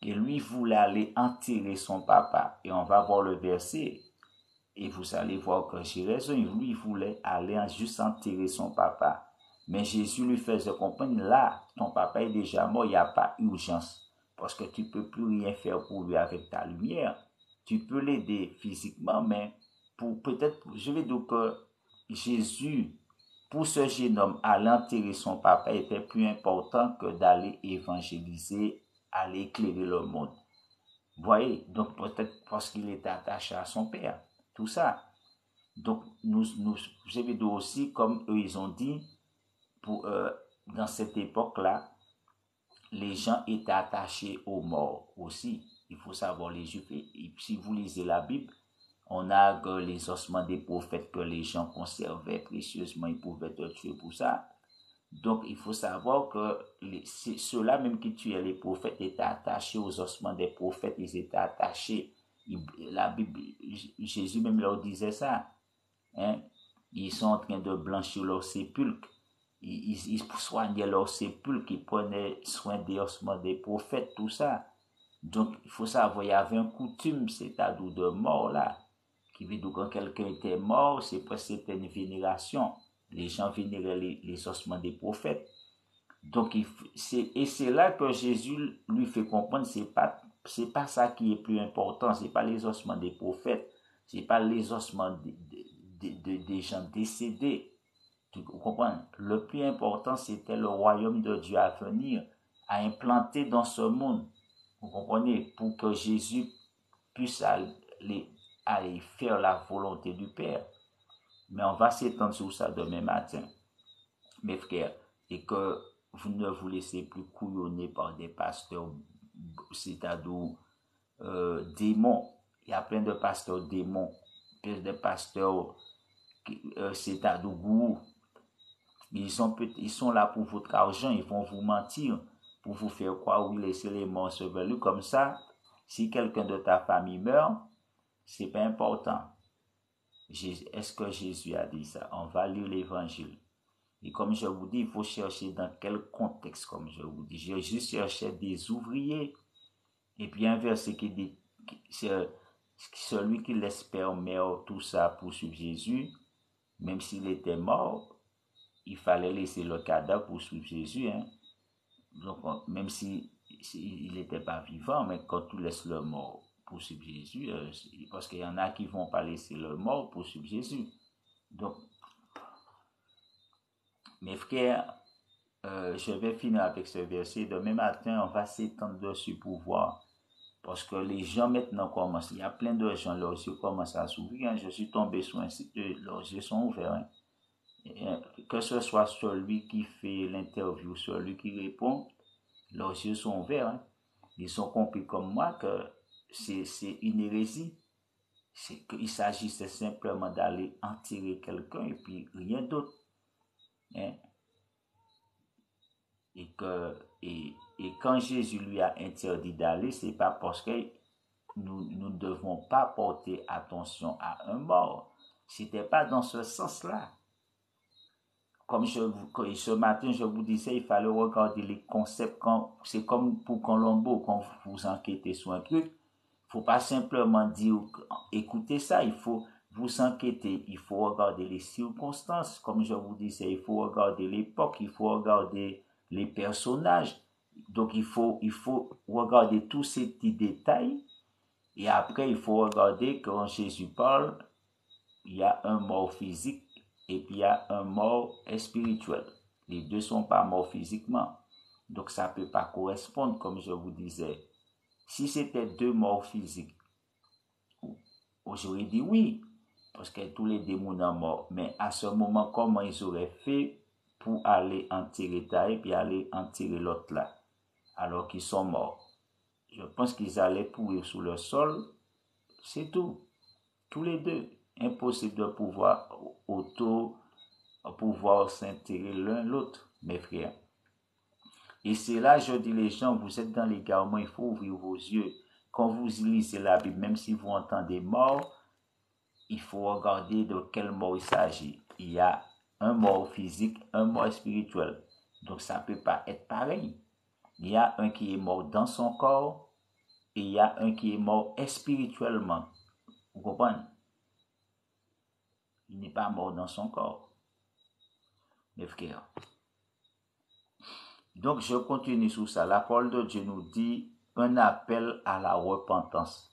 Et lui voulait aller enterrer son papa. Et on va voir le verset. Et vous allez voir que j'ai raison. Lui voulait aller juste enterrer son papa. Mais Jésus lui faisait comprendre, là, ton papa est déjà mort, il n'y a pas urgence. Parce que tu peux plus rien faire pour lui avec ta lumière. Tu peux l'aider physiquement, mais pour peut-être, je vais dire que Jésus, pour ce jeune homme, aller enterrer son papa était plus important que d'aller évangéliser, aller éclairer le monde. Voyez, donc peut-être parce qu'il était attaché à son père, tout ça. Donc, nous, nous, je vais dire aussi, comme eux, ils ont dit, pour, euh, dans cette époque-là, les gens étaient attachés aux morts aussi. Il faut savoir les Juifs. Et, si vous lisez la Bible, on a les ossements des prophètes que les gens conservaient précieusement, ils pouvaient être tués pour ça. Donc, il faut savoir que ceux-là même qui tuaient les prophètes étaient attachés aux ossements des prophètes, ils étaient attachés. la Bible, Jésus même leur disait ça. Hein? Ils sont en train de blanchir leurs sépulcres ils, ils soignaient leurs sépulcres, ils prenaient soin des ossements des prophètes, tout ça. Donc, il faut savoir, il y avait une coutume, c'est-à-dire de mort là, qui veut dire quand quelqu'un était mort, c'est parce que c'était une vénération. Les gens vénéraient les, ossements des prophètes. Donc, il, et c'est là que Jésus lui fait comprendre, c'est pas, c'est pas ça qui est plus important, c'est pas les ossements des prophètes, c'est pas les ossements des gens décédés, tu comprends? Le plus important, c'était le royaume de Dieu à venir, à implanter dans ce monde. Vous comprenez? Pour que Jésus puisse aller, faire la volonté du Père. Mais on va s'étendre sur ça demain matin, mes frères, et que vous ne vous laissez plus couillonner par des pasteurs, c'est-à-dire euh, démons. Il y a plein de pasteurs démons, plein de pasteurs, euh, c'est-à-dire gourous ils sont, ils sont là pour votre argent, ils vont vous mentir pour vous faire croire ou laisser les morts Comme ça, si quelqu'un de ta famille meurt, c'est pas important. Est-ce que Jésus a dit ça? On va lire l'évangile. Et comme je vous dis, il faut chercher dans quel contexte, comme je vous dis. Jésus cherchait des ouvriers. Et puis un verset qui dit, celui qui l'espère meurt, tout ça pour suivre Jésus, même s'il était mort, il fallait laisser le cadavre pour suivre Jésus. Hein. Donc, même si, il n'était pas vivant, mais quand tu laisses le mort pour suivre Jésus, euh, parce qu'il y en a qui ne vont pas laisser le mort pour suivre Jésus. Donc, mes frères, euh, je vais finir avec ce verset. Demain matin, on va s'étendre dessus pour voir. Parce que les gens maintenant commencent, il y a plein de gens, leurs yeux commencent à s'ouvrir. Hein. Je suis tombé sur un site, leurs yeux sont ouverts. Hein que ce soit celui qui fait l'interview, celui qui répond, leurs yeux sont ouverts. Hein. Ils ont compris comme moi que c'est une hérésie. C'est qu'il s'agissait simplement d'aller en tirer quelqu'un et puis rien d'autre. Hein. Et, que, et, et, quand Jésus lui a interdit d'aller, c'est pas parce que nous ne devons pas porter attention à un mort. C'était pas dans ce sens-là comme je ce matin, je vous disais, il fallait regarder les concepts c'est comme pour Colombo, quand vous enquêtez sur un truc. Il faut pas simplement dire, écoutez ça, il faut vous enquêter, il faut regarder les circonstances, comme je vous disais, il faut regarder l'époque, il faut regarder les personnages. Donc, il faut, il faut regarder tous ces petits détails. Et après, il faut regarder quand Jésus parle, il y a un mort physique et puis il y a un mort spirituel. Les deux sont pas morts physiquement. Donc ça peut pas correspondre, comme je vous disais. Si c'était deux morts physiques, j'aurais dit oui, parce que tous les démons sont morts. Mais à ce moment, comment ils auraient fait pour aller enterrer ta et puis aller enterrer l'autre là, alors qu'ils sont morts? Je pense qu'ils allaient pourrir sous le sol. C'est tout. Tous les deux impossible de pouvoir auto pouvoir s'intégrer l'un l'autre, mes frères. Et c'est là, je dis les gens, vous êtes dans les l'égarement, il faut ouvrir vos yeux. Quand vous lisez la Bible, même si vous entendez mort, il faut regarder de quel mort il s'agit. Il y a un mort physique, un mort spirituel. Donc ça ne peut pas être pareil. Il y a un qui est mort dans son corps et il y a un qui est mort spirituellement. Vous comprenez? Il n'est pas mort dans son corps. Mes frères. Donc, je continue sur ça. La parole de Dieu nous dit un appel à la repentance.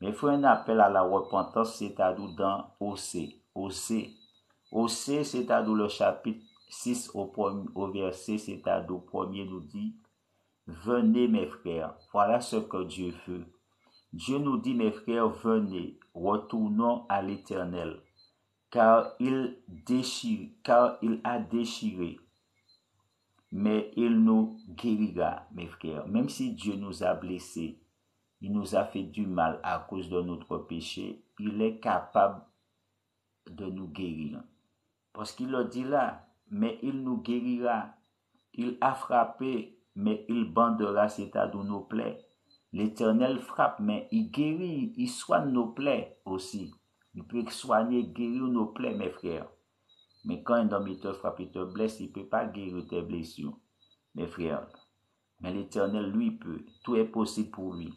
Mais il faut un appel à la repentance, c'est-à-dire dans OC. OC. OC, c'est-à-dire le chapitre 6 au, au verset, c'est-à-dire premier nous dit, Venez mes frères, voilà ce que Dieu veut. Dieu nous dit, mes frères, venez, retournons à l'Éternel, car il déchire, car il a déchiré, mais il nous guérira, mes frères. Même si Dieu nous a blessés, il nous a fait du mal à cause de notre péché, il est capable de nous guérir. Parce qu'il le dit là, mais il nous guérira. Il a frappé, mais il bandera, c'est-à-dire nos plaies. L'Éternel frappe, mais il guérit, il soigne nos plaies aussi. Il peut soigner, guérir nos plaies, mes frères. Mais quand un homme frappe, il te blesse, il ne peut pas guérir tes blessures, mes frères. Mais l'Éternel, lui, peut. Tout est possible pour lui.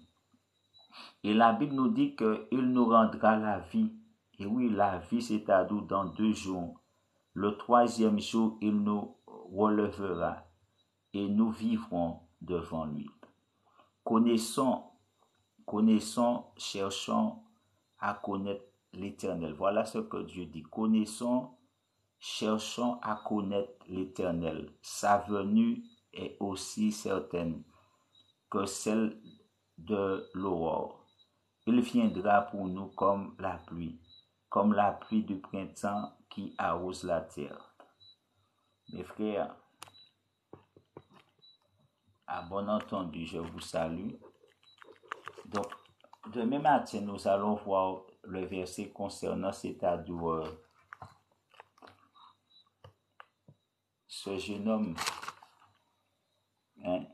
Et la Bible nous dit qu'il nous rendra la vie. Et oui, la vie, c'est-à-dire dans deux jours. Le troisième jour, il nous relèvera et nous vivrons devant lui. Connaissons, connaissons, cherchons à connaître l'Éternel. Voilà ce que Dieu dit. Connaissons, cherchons à connaître l'Éternel. Sa venue est aussi certaine que celle de l'aurore. Il viendra pour nous comme la pluie, comme la pluie du printemps qui arrose la terre. Mes frères, à bon entendu, je vous salue. Donc, demain matin, nous allons voir le verset concernant cet ado, ce jeune homme. Hein?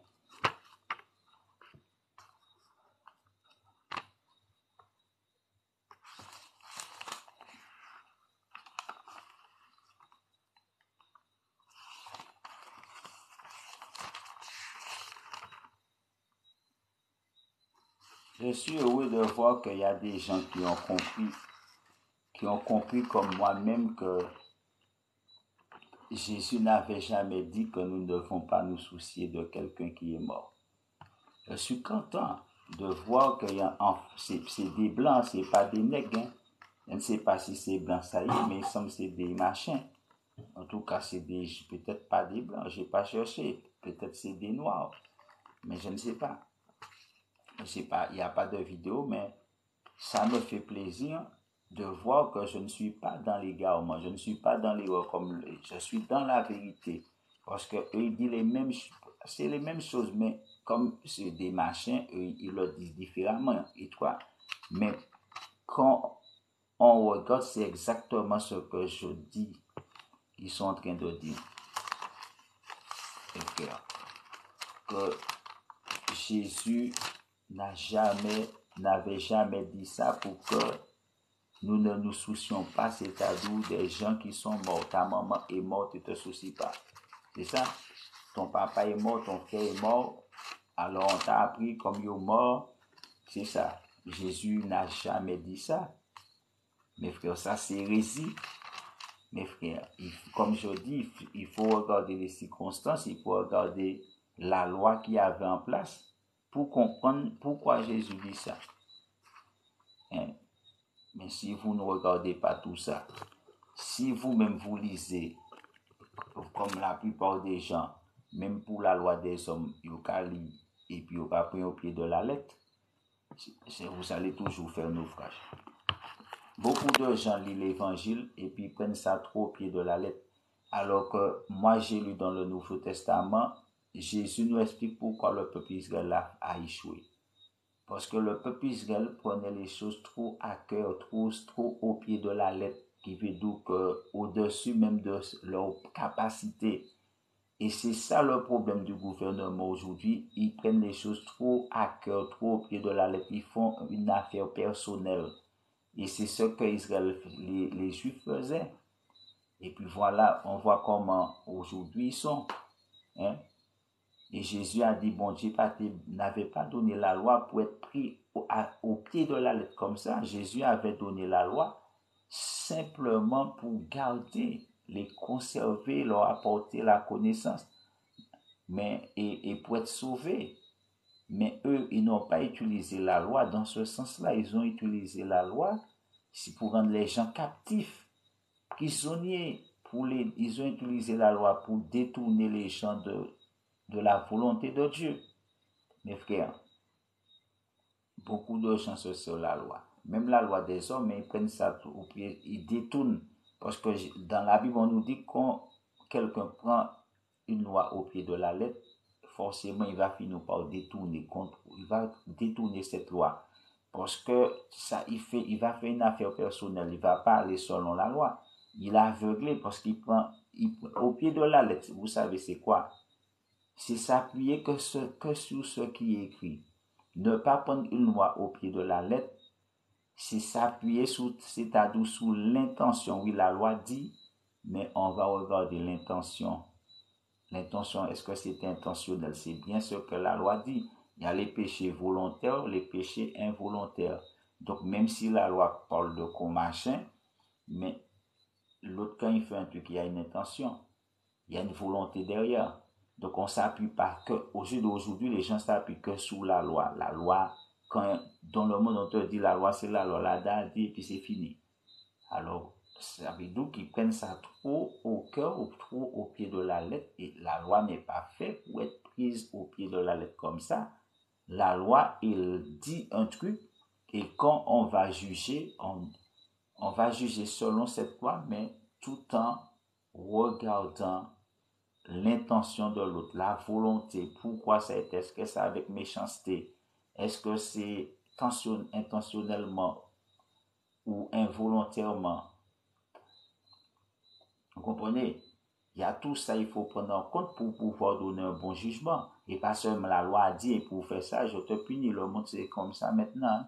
Je suis heureux de voir qu'il y a des gens qui ont compris, qui ont compris comme moi-même que Jésus n'avait jamais dit que nous ne devons pas nous soucier de quelqu'un qui est mort. Je suis content de voir que c'est des blancs, c'est pas des nègres. Hein. Je ne sais pas si c'est blanc, ça y est, mais il semble c'est des machins. En tout cas, c'est des, peut-être pas des blancs, j'ai pas cherché. Peut-être c'est des noirs, mais je ne sais pas je sais pas, il n'y a pas de vidéo, mais ça me fait plaisir de voir que je ne suis pas dans l'égarement, je ne suis pas dans l'erreur comme je suis dans la vérité. Parce que eux, ils disent les mêmes, c'est les mêmes choses, mais comme c'est des machins, eux, ils le disent différemment, et toi? Mais quand on regarde, c'est exactement ce que je dis, ils sont en train de dire. Que Jésus n'a jamais, n'avait jamais dit ça pour que nous ne nous soucions pas, c'est-à-dire des gens qui sont morts. Ta maman est morte, tu te soucies pas. C'est ça? Ton papa est mort, ton frère est mort. Alors on t'a appris comme il est mort. C'est ça. Jésus n'a jamais dit ça. Mes frères, ça c'est hérésie. Mes frères, comme je dis, il faut regarder les circonstances, il faut regarder la loi qui avait en place pour comprendre pourquoi Jésus dit ça. Hein? Mais si vous ne regardez pas tout ça, si vous-même vous lisez, comme la plupart des gens, même pour la loi des hommes, vous et puis vous pris au pied de la lettre, vous allez toujours faire naufrage. Beaucoup de gens lisent l'évangile et puis prennent ça trop au pied de la lettre. Alors que moi, j'ai lu dans le Nouveau Testament Jésus nous explique pourquoi le peuple Israël a, échoué. Parce que le peuple Israël prenait les choses trop à cœur, trop, au pied de la lettre, qui veut dire au-dessus même de leur capacité. Et c'est ça le problème du gouvernement aujourd'hui. Ils prennent les choses trop à cœur, trop au pied de la lettre. Ils font une affaire personnelle. Et c'est ce que Israël, les, les Juifs faisaient. Et puis voilà, on voit comment aujourd'hui ils sont. Hein? Et Jésus a dit, bon Dieu n'avait pas donné la loi pour être pris au, pied de la lettre comme ça. Jésus avait donné la loi simplement pour garder, les conserver, leur apporter la connaissance, mais et, pour être sauvés. Mais eux, ils n'ont pas utilisé la loi dans ce sens-là. Ils ont utilisé la loi pour rendre les gens captifs, prisonniers. Pour les, ils ont utilisé la loi pour détourner les gens de, de la volonté de Dieu. Mes frères, beaucoup de gens sont sur la loi. Même la loi des hommes, ils prennent ça au pied, ils détournent. Parce que dans la Bible, on nous dit quand quelqu'un prend une loi au pied de la lettre, forcément, il va finir par détourner contre, il va détourner cette loi. Parce que ça, il fait, il va faire une affaire personnelle, il va pas aller selon la loi. Il est aveuglé parce qu'il prend, au pied de la lettre, vous savez c'est quoi? C'est s'appuyer que, que sur ce qui est écrit. Ne pas prendre une loi au pied de la lettre, c'est s'appuyer sur, c'est-à-dire sous l'intention. Oui, la loi dit, mais on va regarder l'intention. L'intention, est-ce que c'est intentionnel? C'est bien ce que la loi dit. Il y a les péchés volontaires, les péchés involontaires. Donc, même si la loi parle de con machin, mais l'autre, quand il fait un truc, il y a une intention. Il y a une volonté derrière. Donc, on s'appuie pas que, au jour d'aujourd'hui, les gens s'appuient que sous la loi. La loi, quand, dans le monde, on te dit la loi, c'est la loi, la date, et puis c'est fini. Alors, ça veut dire qu'ils prennent ça trop au cœur ou trop au pied de la lettre, et la loi n'est pas faite pour être prise au pied de la lettre comme ça. La loi, il dit un truc, et quand on va juger, on, on va juger selon cette loi, mais tout en regardant l'intention de l'autre, la volonté, pourquoi ça est, est-ce que c'est avec méchanceté, est-ce que c'est intentionnellement ou involontairement? Vous comprenez? Il y a tout ça, il faut prendre en compte pour pouvoir donner un bon jugement. Et pas seulement la loi a dit, pour faire ça, je te punis. Le monde, c'est comme ça maintenant.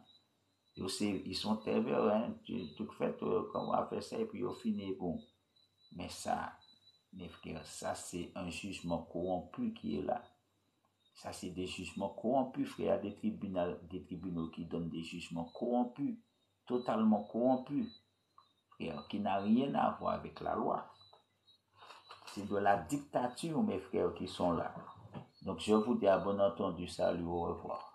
Ils, ils sont sévères, hein. Tu fais, comment on va faire ça, et puis au final, bon. Mais ça, mes frères, ça c'est un jugement corrompu qui est là. Ça c'est des jugements corrompus, frère. Des tribunaux, des tribunaux qui donnent des jugements corrompus, totalement corrompus, frère, qui n'a rien à voir avec la loi. C'est de la dictature, mes frères, qui sont là. Donc je vous dis à bon entendu, salut, au revoir.